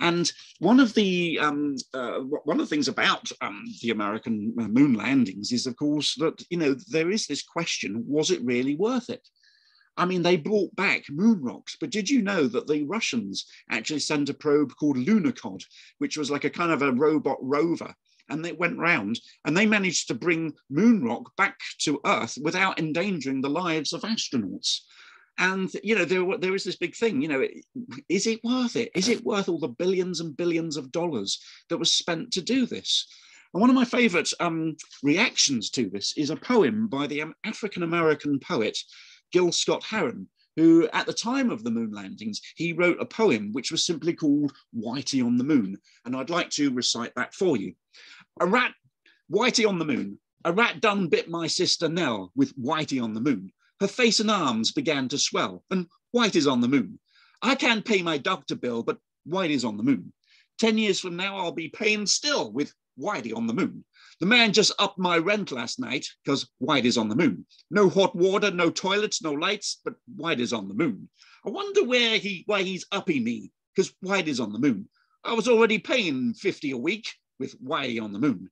And one of the um, uh, one of the things about um, the American uh, moon landings is, of course, that you know there is this question: was it really worth it? I mean, they brought back moon rocks, but did you know that the Russians actually sent a probe called Lunokhod, which was like a kind of a robot rover? And they went round and they managed to bring moon rock back to Earth without endangering the lives of astronauts. And you know, there, there is this big thing. You know, is it worth it? Is it worth all the billions and billions of dollars that was spent to do this? And one of my favourite um, reactions to this is a poem by the African American poet Gil Scott Heron, who at the time of the moon landings, he wrote a poem which was simply called Whitey on the Moon. And I'd like to recite that for you. A rat, Whitey on the Moon, a rat done bit my sister Nell with Whitey on the Moon. Her face and arms began to swell, and Whitey's on the moon. I can't pay my doctor bill, but Whitey's on the moon. Ten years from now, I'll be paying still with Whitey on the moon. The man just upped my rent last night because White is on the moon. No hot water, no toilets, no lights, but White is on the moon. I wonder where he why he's upping me because White is on the moon. I was already paying 50 a week with Whitey on the moon.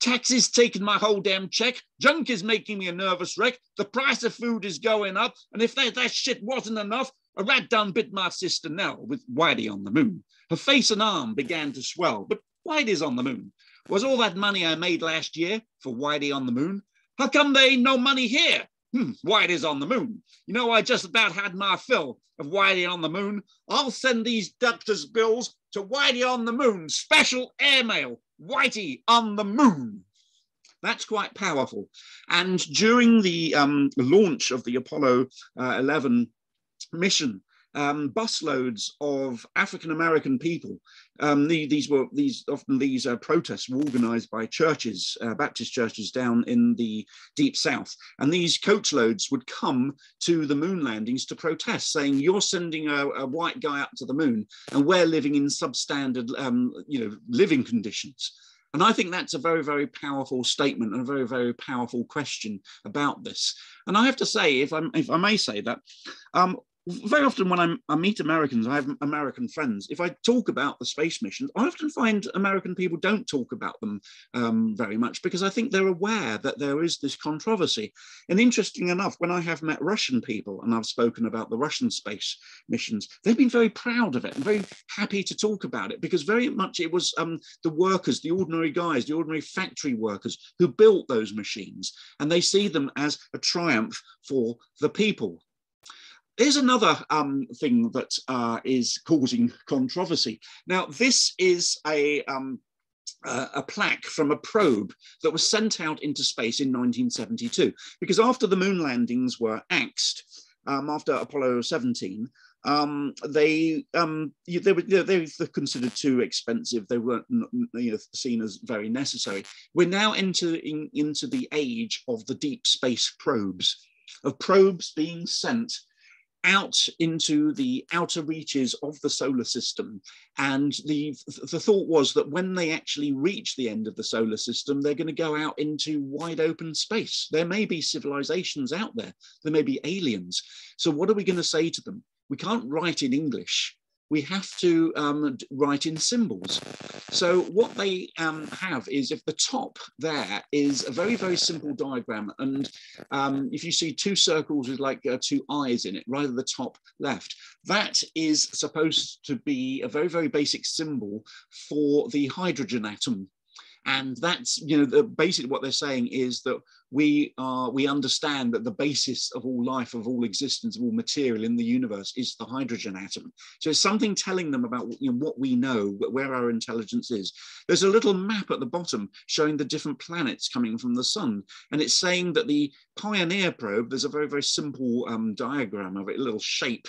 Taxes taking my whole damn check. Junk is making me a nervous wreck. The price of food is going up. And if that, that shit wasn't enough, a rat done bit my sister Nell with Whitey on the moon. Her face and arm began to swell, but Whitey's on the moon. Was all that money I made last year for Whitey on the moon? How come there ain't no money here? Hmm, Whitey's on the moon. You know, I just about had my fill of Whitey on the moon. I'll send these doctor's bills to Whitey on the moon. Special airmail, Whitey on the moon. That's quite powerful. And during the um, launch of the Apollo uh, 11 mission, um, busloads of African American people. Um, the, these were these often these uh, protests were organised by churches, uh, Baptist churches down in the deep south, and these coachloads would come to the moon landings to protest, saying you're sending a, a white guy up to the moon, and we're living in substandard, um, you know, living conditions. And I think that's a very, very powerful statement and a very, very powerful question about this. And I have to say, if, i if I may say that, um, very often when I'm, i meet Americans, I have American friends. If I talk about the space missions, I often find American people don't talk about them um, very much because I think they're aware that there is this controversy. And interesting enough, when I have met Russian people and I've spoken about the Russian space missions, they've been very proud of it and very happy to talk about it because very much it was um, the workers, the ordinary guys, the ordinary factory workers who built those machines, and they see them as a triumph for the people Here's another um, thing that uh, is causing controversy. Now, this is a, um, uh, a plaque from a probe that was sent out into space in 1972, because after the moon landings were axed, um, after Apollo 17, um, they um, they were they were considered too expensive. They weren't you know, seen as very necessary. We're now entering into the age of the deep space probes, of probes being sent out into the outer reaches of the solar system. And the, the thought was that when they actually reach the end of the solar system, they're going to go out into wide open space. There may be civilizations out there, there may be aliens. So, what are we going to say to them? We can't write in English we have to um, write in symbols. So what they um, have is if the top there is a very, very simple diagram. And um, if you see two circles with like uh, two eyes in it, right at the top left, that is supposed to be a very, very basic symbol for the hydrogen atom and that's you know the basically what they're saying is that we are we understand that the basis of all life of all existence of all material in the universe is the hydrogen atom. So it's something telling them about you know, what we know where our intelligence is. There's a little map at the bottom showing the different planets coming from the sun. And it's saying that the pioneer probe there's a very very simple um, diagram of it a little shape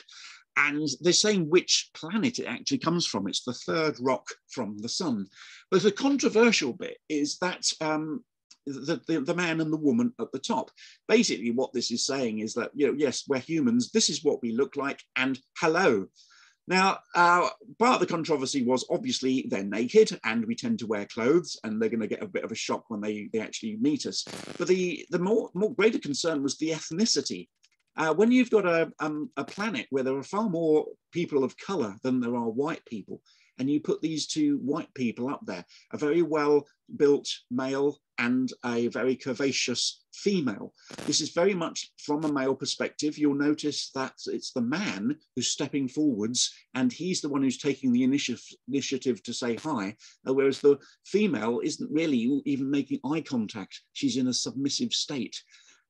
and they're saying which planet it actually comes from. It's the third rock from the sun. But the controversial bit is that um, the, the, the, man and the woman at the top. Basically, what this is saying is that, you know, yes, we're humans, this is what we look like, and hello. Now, uh, part of the controversy was obviously they're naked and we tend to wear clothes and they're going to get a bit of a shock when they, they actually meet us. But the, the more, more greater concern was the ethnicity uh, when you've got a, um, a planet where there are far more people of color than there are white people, and you put these two white people up there, a very well built male and a very curvaceous female. This is very much from a male perspective. You'll notice that it's the man who's stepping forwards and he's the one who's taking the initiative, initiative to say hi, uh, whereas the female isn't really even making eye contact. She's in a submissive state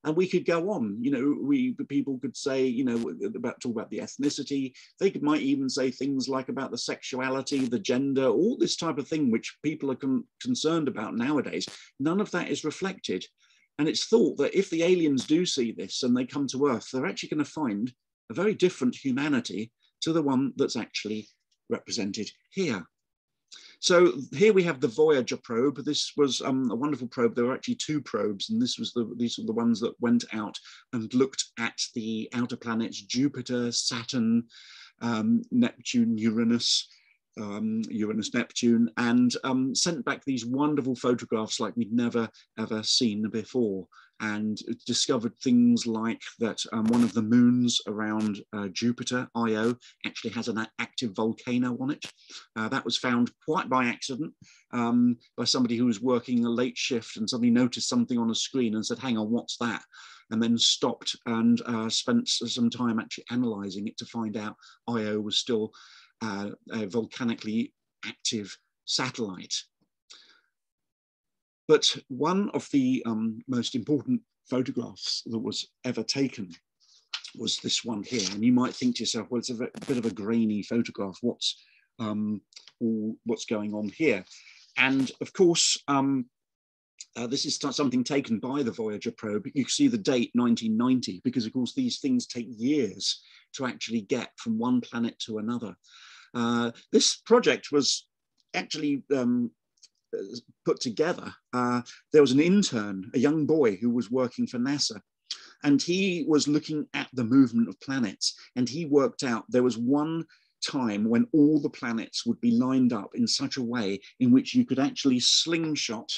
and we could go on you know we people could say you know about talk about the ethnicity. They could, might even say things like about the sexuality the gender all this type of thing which people are con- concerned about nowadays. None of that is reflected. And it's thought that if the aliens do see this and they come to earth they're actually going to find a very different humanity to the one that's actually represented here so here we have the Voyager probe. This was um, a wonderful probe. There were actually two probes, and this was the these were the ones that went out and looked at the outer planets Jupiter, Saturn, um, Neptune, Uranus. Um, Uranus, Neptune, and um, sent back these wonderful photographs like we'd never ever seen before and discovered things like that um, one of the moons around uh, Jupiter, Io, actually has an active volcano on it. Uh, that was found quite by accident um, by somebody who was working a late shift and suddenly noticed something on a screen and said, hang on, what's that? And then stopped and uh, spent some time actually analyzing it to find out Io was still uh, a volcanically active satellite. But one of the um, most important photographs that was ever taken was this one here. And you might think to yourself, well, it's a, bit of a grainy photograph. What's, um, all, what's going on here? And of course, um, uh, this is something taken by the Voyager probe. You can see the date 1990, because of course these things take years to actually get from one planet to another. Uh, this project was actually um, put together, uh, there was an intern, a young boy who was working for NASA. And he was looking at the movement of planets. And he worked out there was one time when all the planets would be lined up in such a way in which you could actually slingshot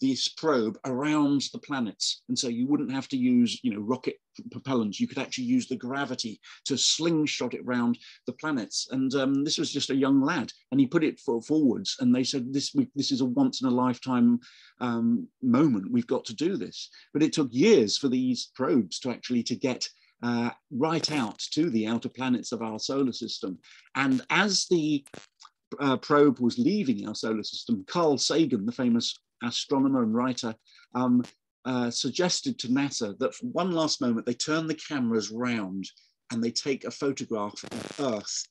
this probe around the planets. And so you wouldn't have to use, you know, rocket propellants. You could actually use the gravity to slingshot it around the planets. And um, this was just a young lad, and he put it for, forwards. And they said, "This this is a once in a lifetime um, moment. We've got to do this." But it took years for these probes to actually to get uh, right out to the outer planets of our solar system. And as the uh, probe was leaving our solar system, Carl Sagan, the famous astronomer and writer, um, uh, suggested to NASA that for one last moment they turn the cameras round and they take a photograph of Earth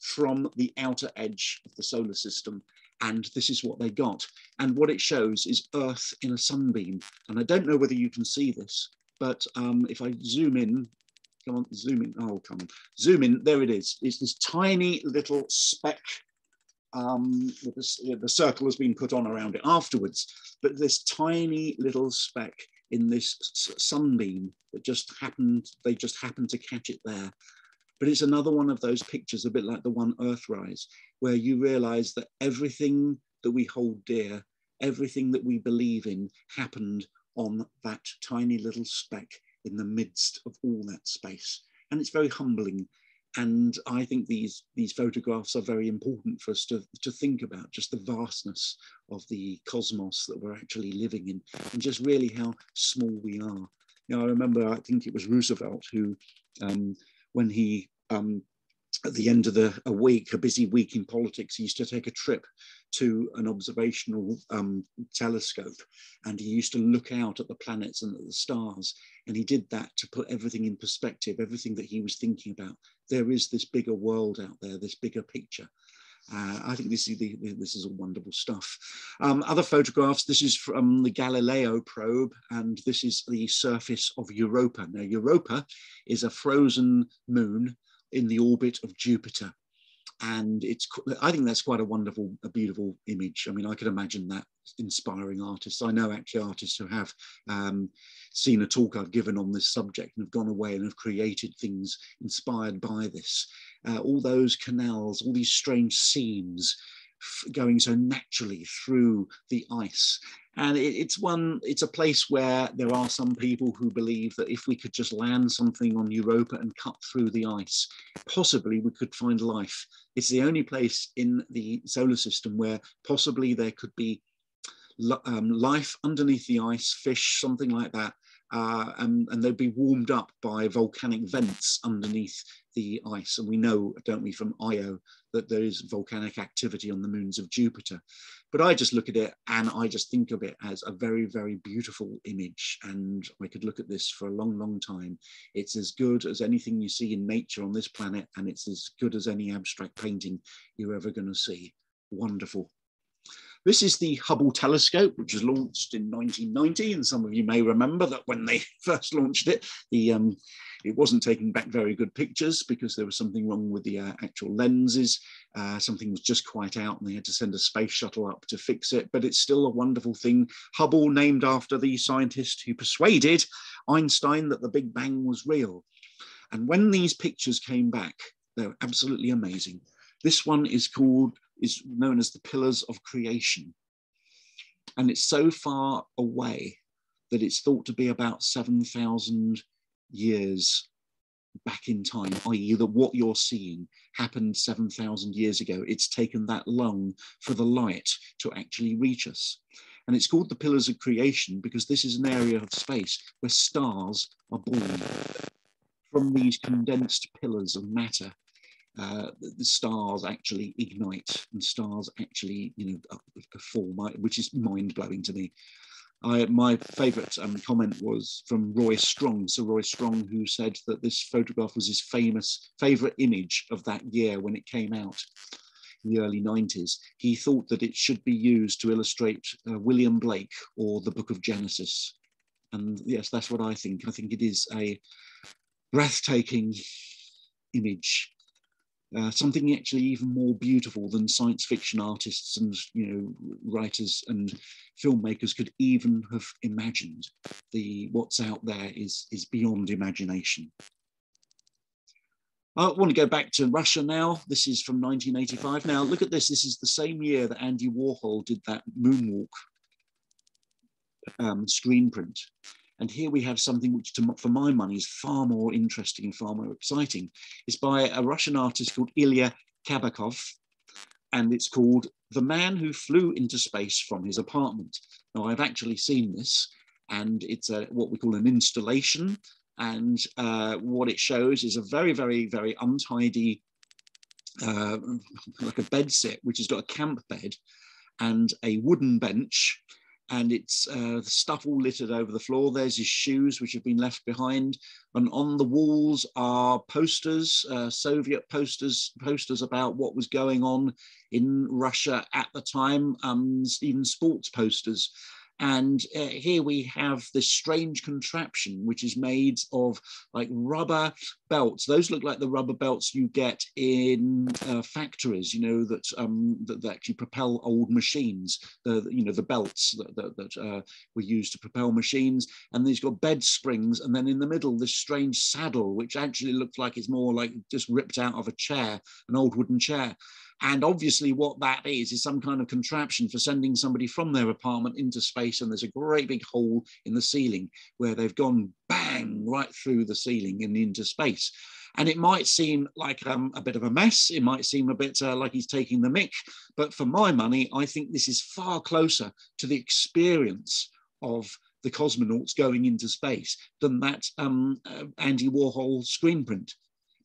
from the outer edge of the solar system. And this is what they got. And what it shows is Earth in a sunbeam. And I don't know whether you can see this, but um, if I zoom in, come on, zoom in, oh, come on, zoom in, there it is. It's this tiny little speck um, the, the circle has been put on around it afterwards, but this tiny little speck in this sunbeam that just happened, they just happened to catch it there. But it's another one of those pictures, a bit like the one Earthrise, where you realize that everything that we hold dear, everything that we believe in happened on that tiny little speck in the midst of all that space. And it's very humbling and I think these these photographs are very important for us to, to think about just the vastness of the cosmos that we're actually living in and just really how small we are. You know, I remember I think it was Roosevelt who, um, when he um, at the end of the a week, a busy week in politics, he used to take a trip to an observational um, telescope and he used to look out at the planets and at the stars. And he did that to put everything in perspective, everything that he was thinking about. There is this bigger world out there, this bigger picture. Uh, I think this is, the, this is all wonderful stuff. Um, other photographs, this is from the Galileo probe, and this is the surface of Europa. Now, Europa is a frozen moon in the orbit of Jupiter. And it's, I think that's quite a wonderful, a beautiful image. I mean, I could imagine that inspiring artists. I know actually artists who have um, seen a talk I've given on this subject and have gone away and have created things inspired by this. Uh, all those canals, all these strange seams, going so naturally through the ice. And it, it's one, it's a place where there are some people who believe that if we could just land something on Europa and cut through the ice, possibly we could find life. It's the only place in the solar system where possibly there could be um, life underneath the ice, fish, something like that. Uh, and, and, they'd be warmed up by volcanic vents underneath the ice. And we know, don't we, from Io, that there is volcanic activity on the moons of Jupiter. But I just look at it and I just think of it as a very, very beautiful image. And I could look at this for a long, long time. It's as good as anything you see in nature on this planet, and it's as good as any abstract painting you're ever going to see. Wonderful. This is the Hubble telescope, which was launched in 1990, and some of you may remember that when they first launched it, the um, it wasn't taking back very good pictures because there was something wrong with the uh, actual lenses. Uh, something was just quite out, and they had to send a space shuttle up to fix it. But it's still a wonderful thing. Hubble, named after the scientist who persuaded Einstein that the Big Bang was real. And when these pictures came back, they were absolutely amazing. This one is called is known as the pillars of creation. And it's so far away that it's thought to be about 7,000 years back in time, i.e., that what you're seeing happened 7,000 years ago. It's taken that long for the light to actually reach us. And it's called the Pillars of Creation because this is an area of space where stars are born from these condensed pillars of matter uh, the stars actually ignite and stars actually, you know, form, which is mind blowing to me. I, my favourite um, comment was from Roy Strong, Sir Roy Strong, who said that this photograph was his famous favourite image of that year when it came out in the early 90s. He thought that it should be used to illustrate uh, William Blake or the Book of Genesis. And yes, that's what I think. I think it is a breathtaking image uh, something actually even more beautiful than science fiction artists and you know writers and filmmakers could even have imagined. The what's out there is is beyond imagination. I want to go back to Russia now. This is from 1985. Now look at this. This is the same year that Andy Warhol did that moonwalk um, screen print. And here we have something which, to, for my money, is far more interesting and far more exciting. It's by a Russian artist called Ilya Kabakov, and it's called The Man Who Flew into Space from His Apartment. Now, I've actually seen this, and it's a, what we call an installation. And uh, what it shows is a very, very, very untidy, uh, like a bed set, which has got a camp bed and a wooden bench and it's uh, stuff all littered over the floor. There's his shoes, which have been left behind. And on the walls are posters, uh, Soviet posters, posters about what was going on in Russia at the time, um, even sports posters. And uh, here we have this strange contraption, which is made of like rubber belts. Those look like the rubber belts you get in uh, factories, you know, that, um, that, that, actually propel old machines, the, you know, the belts that, that, that uh, were used to propel machines. And these got bed springs. And then in the middle, this strange saddle, which actually looks like it's more like just ripped out of a chair, an old wooden chair. And obviously, what that is, is some kind of contraption for sending somebody from their apartment into space. And there's a great big hole in the ceiling where they've gone bang right through the ceiling and into space. And it might seem like um, a bit of a mess. It might seem a bit uh, like he's taking the mick. But for my money, I think this is far closer to the experience of the cosmonauts going into space than that um, uh, Andy Warhol screen print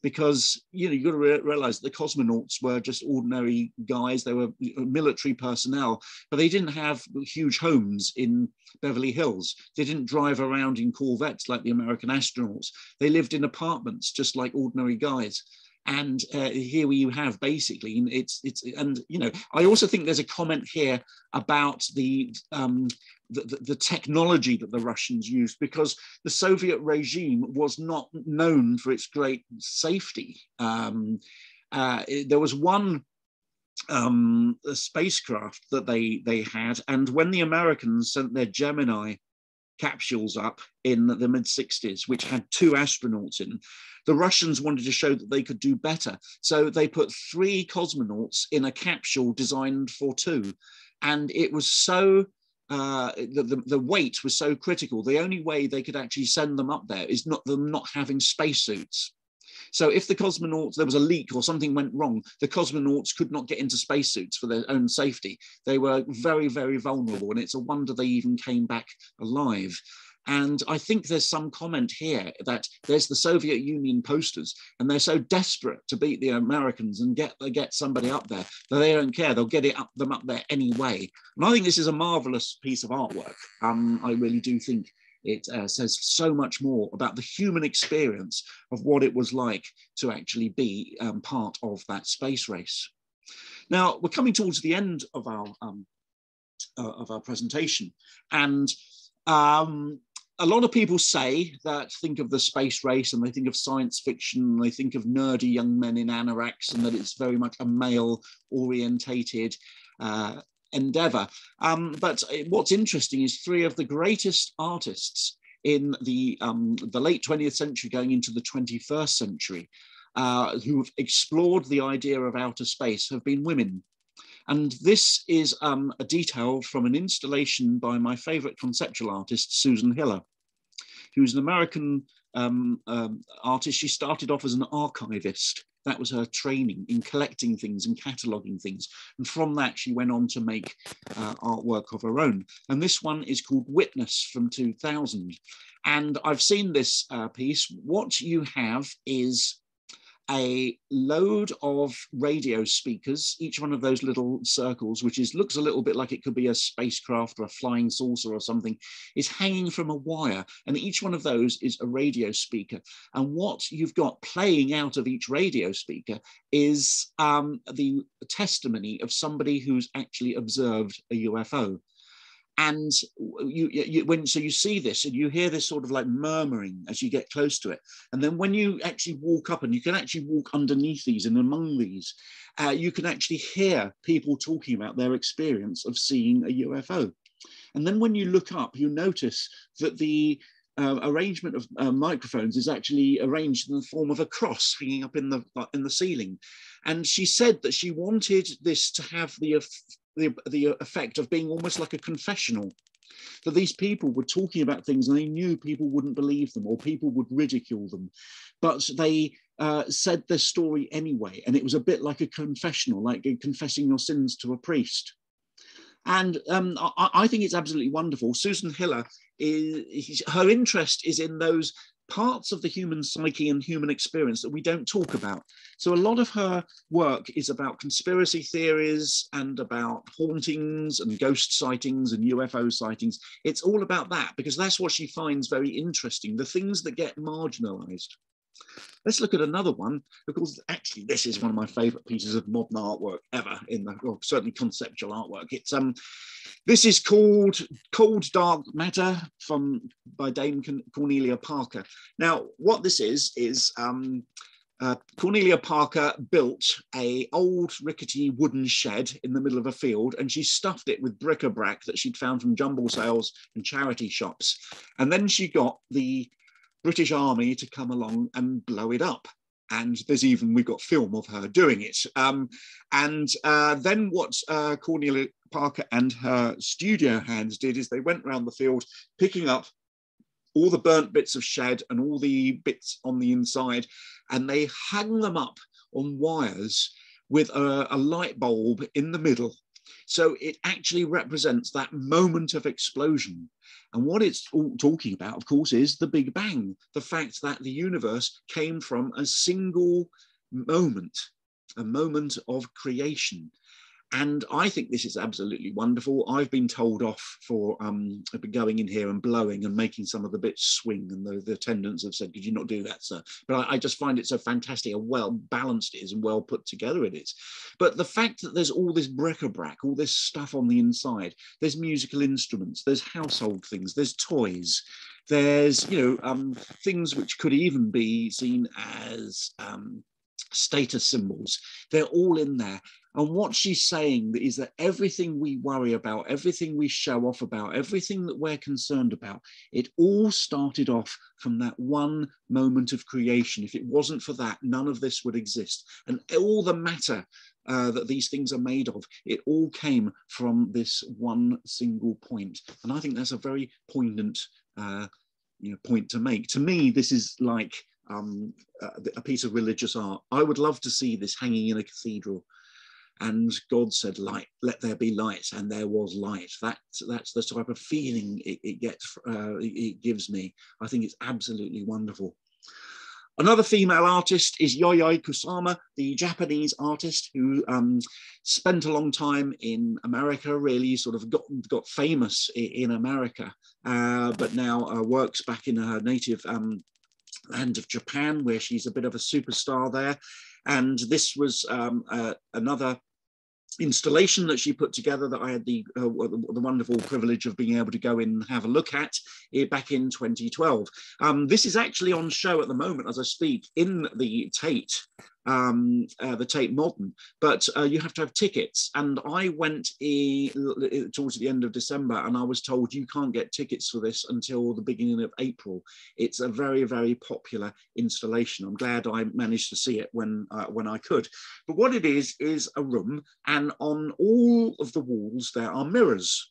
because you know you've got to re- realize the cosmonauts were just ordinary guys. They were military personnel but they didn't have huge homes in beverly hills. They didn't drive around in corvettes like the american astronauts. They lived in apartments just like ordinary guys. And uh, here we have basically it's it's and you know i also think there's a comment here about the um, the, the, technology that the Russians used because the Soviet regime was not known for its great safety. Um, uh, there was one um, spacecraft that they, they had, and when the Americans sent their Gemini capsules up in the mid 60s, which had two astronauts in, the Russians wanted to show that they could do better. So they put three cosmonauts in a capsule designed for two. And it was so uh, the, the, the, weight was so critical. The only way they could actually send them up there is not them not having spacesuits. So if the cosmonauts, there was a leak or something went wrong, the cosmonauts could not get into spacesuits for their own safety. They were very, very vulnerable. And it's a wonder they even came back alive. And I think there's some comment here that there's the Soviet Union posters, and they're so desperate to beat the Americans and get get somebody up there that they don't care. They'll get it up them up there anyway. And I think this is a marvelous piece of artwork. Um, I really do think it uh, says so much more about the human experience of what it was like to actually be um, part of that space race. Now we're coming towards the end of our um, uh, of our presentation, and um, a lot of people say that think of the space race and they think of science fiction, and they think of nerdy young men in anoraks, and that it's very much a male orientated uh, endeavor. Um, but what's interesting is three of the greatest artists in the, um, the late 20th century going into the 21st century uh, who've explored the idea of outer space have been women. And this is um, a detail from an installation by my favorite conceptual artist, Susan Hiller, who's an American um, um, artist. She started off as an archivist. That was her training in collecting things and cataloging things. And from that, she went on to make uh, artwork of her own. And this one is called Witness from 2000. And I've seen this uh, piece. What you have is a load of radio speakers, each one of those little circles, which is looks a little bit like it could be a spacecraft or a flying saucer or something, is hanging from a wire. And each one of those is a radio speaker. And what you've got playing out of each radio speaker is um, the testimony of somebody who's actually observed a UFO and you, you, when so you see this and you hear this sort of like murmuring as you get close to it. And then when you actually walk up and you can actually walk underneath these and among these uh, you can actually hear people talking about their experience of seeing a ufo and then when you look up you notice that the uh, arrangement of uh, microphones is actually arranged in the form of a cross hanging up in the in the ceiling. And she said that she wanted this to have the the, the effect of being almost like a confessional that these people were talking about things and they knew people wouldn't believe them or people would ridicule them, but they uh, said their story anyway. And it was a bit like a confessional, like confessing your sins to a priest. And um, I, I, think it's absolutely wonderful. Susan Hiller is her interest is in those parts of the human psyche and human experience that we don't talk about. So a lot of her work is about conspiracy theories and about hauntings and ghost sightings and UFO sightings. It's all about that because that's what she finds very interesting, the things that get marginalized. Let's look at another one, because actually this is one of my favorite pieces of modern artwork ever in the, well, certainly conceptual artwork. It's um, this is called Cold Dark Matter from by Dame Cornelia Parker. Now, what this is is um, uh, Cornelia Parker built a old rickety wooden shed in the middle of a field, and she stuffed it with bric-a-brac that she'd found from jumble sales and charity shops. And then she got the British Army to come along and blow it up. And there's even, we've got film of her doing it. Um, and uh, then what uh, Cornelia Parker and her studio hands did is they went around the field picking up all the burnt bits of shed and all the bits on the inside, and they hung them up on wires with a, a light bulb in the middle. So it actually represents that moment of explosion. And what it's all talking about, of course, is the Big Bang, the fact that the universe came from a single moment, a moment of creation. And I think this is absolutely wonderful. I've been told off for um, going in here and blowing and making some of the bits swing, and the, the attendants have said, "Could you not do that, sir?" But I, I just find it so fantastic how well balanced it is and well put together it is. But the fact that there's all this bric-a-brac, all this stuff on the inside, there's musical instruments, there's household things, there's toys, there's you know um, things which could even be seen as um, status symbols. They're all in there. And what she's saying is that everything we worry about, everything we show off about, everything that we're concerned about, it all started off from that one moment of creation. If it wasn't for that, none of this would exist. And all the matter uh, that these things are made of, it all came from this one single point. And I think that's a very poignant uh, you know, point to make. To me, this is like um, a piece of religious art. I would love to see this hanging in a cathedral. And God said, "Light, let there be light," and there was light. That that's the type of feeling it, it gets, uh, it gives me. I think it's absolutely wonderful. Another female artist is Yayoi Kusama, the Japanese artist who um, spent a long time in America, really sort of got, got famous in America, uh, but now uh, works back in her native um, land of Japan, where she's a bit of a superstar there. And this was um, uh, another installation that she put together that I had the, uh, the wonderful privilege of being able to go in and have a look at it back in 2012. Um, this is actually on show at the moment as I speak in the Tate um, uh, the Tate Modern, but uh, you have to have tickets. And I went towards the end of December, and I was told you can't get tickets for this until the beginning of April. It's a very, very popular installation. I'm glad I managed to see it when uh, when I could. But what it is is a room, and on all of the walls there are mirrors.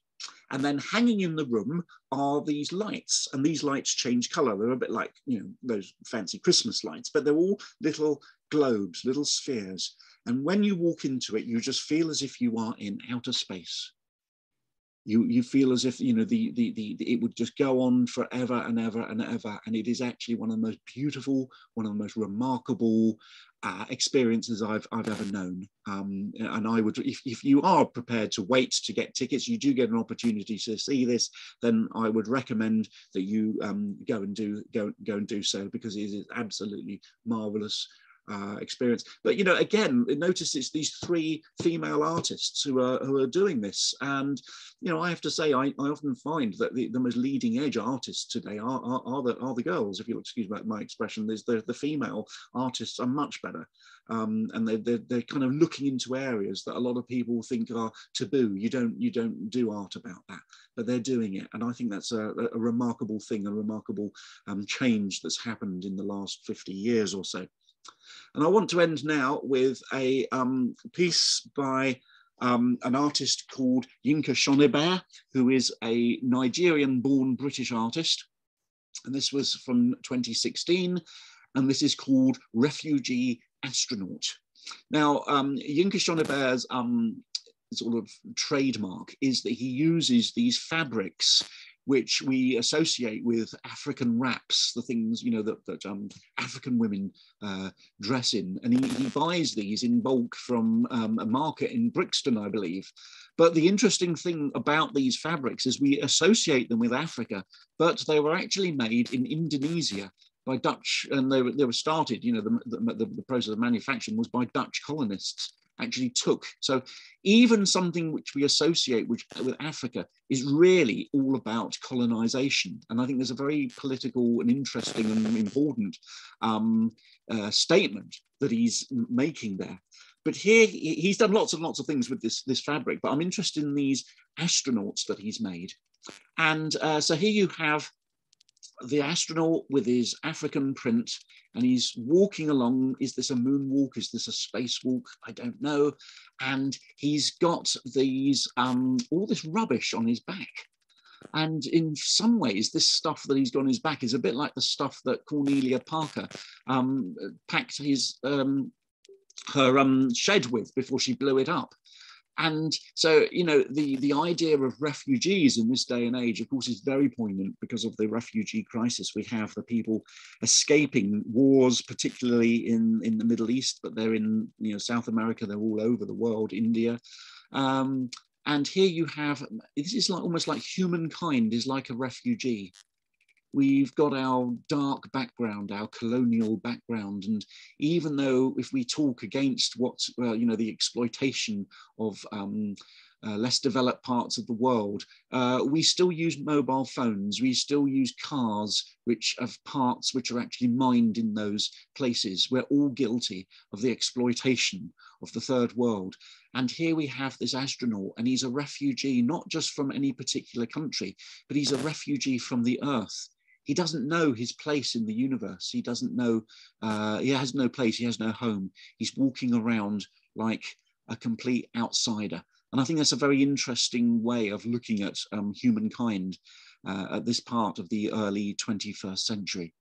And then hanging in the room are these lights, and these lights change color. They're a bit like you know those fancy Christmas lights, but they're all little globes, little spheres. And when you walk into it, you just feel as if you are in outer space. You, you feel as if you know the, the, the, the, it would just go on forever and ever and ever and it is actually one of the most beautiful one of the most remarkable uh, experiences I've, I've ever known um, and I would if, if you are prepared to wait to get tickets you do get an opportunity to see this then I would recommend that you um, go and do go, go and do so because it is absolutely marvelous uh, experience. But you know, again, notice it's these three female artists who are who are doing this, and you know, I have to say, I, I often find that the, the most leading edge artists today are, are, are the are the girls. If you'll excuse my, my expression, there's the the female artists are much better, um, and they they're, they're kind of looking into areas that a lot of people think are taboo. You don't you don't do art about that, but they're doing it, and I think that's a, a remarkable thing, a remarkable um, change that's happened in the last 50 years or so. And I want to end now with a um, piece by um, an artist called Yinka Shonibare, who is a Nigerian-born British artist. And this was from 2016, and this is called Refugee Astronaut. Now, um, Yinka Shonibare's um, sort of trademark is that he uses these fabrics which we associate with African wraps, the things you know that, that um, African women uh, dress in, and he, he, buys these in bulk from um, a market in Brixton, I believe. But the interesting thing about these fabrics is we associate them with Africa, but they were actually made in Indonesia by Dutch, and they were, they were started. You know, the, the, the process of manufacturing was by Dutch colonists actually took. So even something which we associate with, with Africa is really all about colonization. And I think there's a very political and interesting and important um, uh, statement that he's making there. But here he's done lots and lots of things with this, this fabric, but I'm interested in these astronauts that he's made. And uh, so here you have the astronaut with his African print and he's walking along. Is this a moonwalk? Is this a spacewalk? I don't know. And he's got these um, all this rubbish on his back. And in some ways, this stuff that he's got on his back is a bit like the stuff that Cornelia Parker um, packed his um, her um, shed with before she blew it up. And so, you know, the, the idea of refugees in this day and age, of course, is very poignant because of the refugee crisis. We have the people escaping wars, particularly in, in the Middle East, but they're in, you know, South America, they're all over the world, India. Um, and here you have, this is like almost like humankind is like a refugee we've got our dark background, our colonial background, and even though if we talk against what, well, you know the exploitation of um, uh, less developed parts of the world, uh, we still use mobile phones, we still use cars which have parts which are actually mined in those places. We're all guilty of the exploitation of the third world. And here we have this astronaut, and he's a refugee, not just from any particular country, but he's a refugee from the earth he doesn't know his place in the universe. He doesn't know, uh, he has no place, he has no home. He's walking around like a complete outsider. And I think that's a very interesting way of looking at um, humankind uh, at this part of the early 21st century.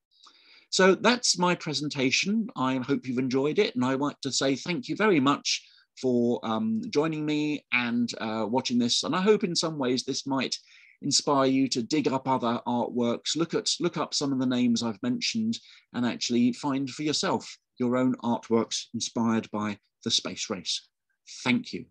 So that's my presentation. I hope you've enjoyed it. And I want to say thank you very much for um, joining me and uh, watching this. And I hope in some ways this might inspire you to dig up other artworks, look at look up some of the names I've mentioned, and actually find for yourself your own artworks inspired by the space race. Thank you.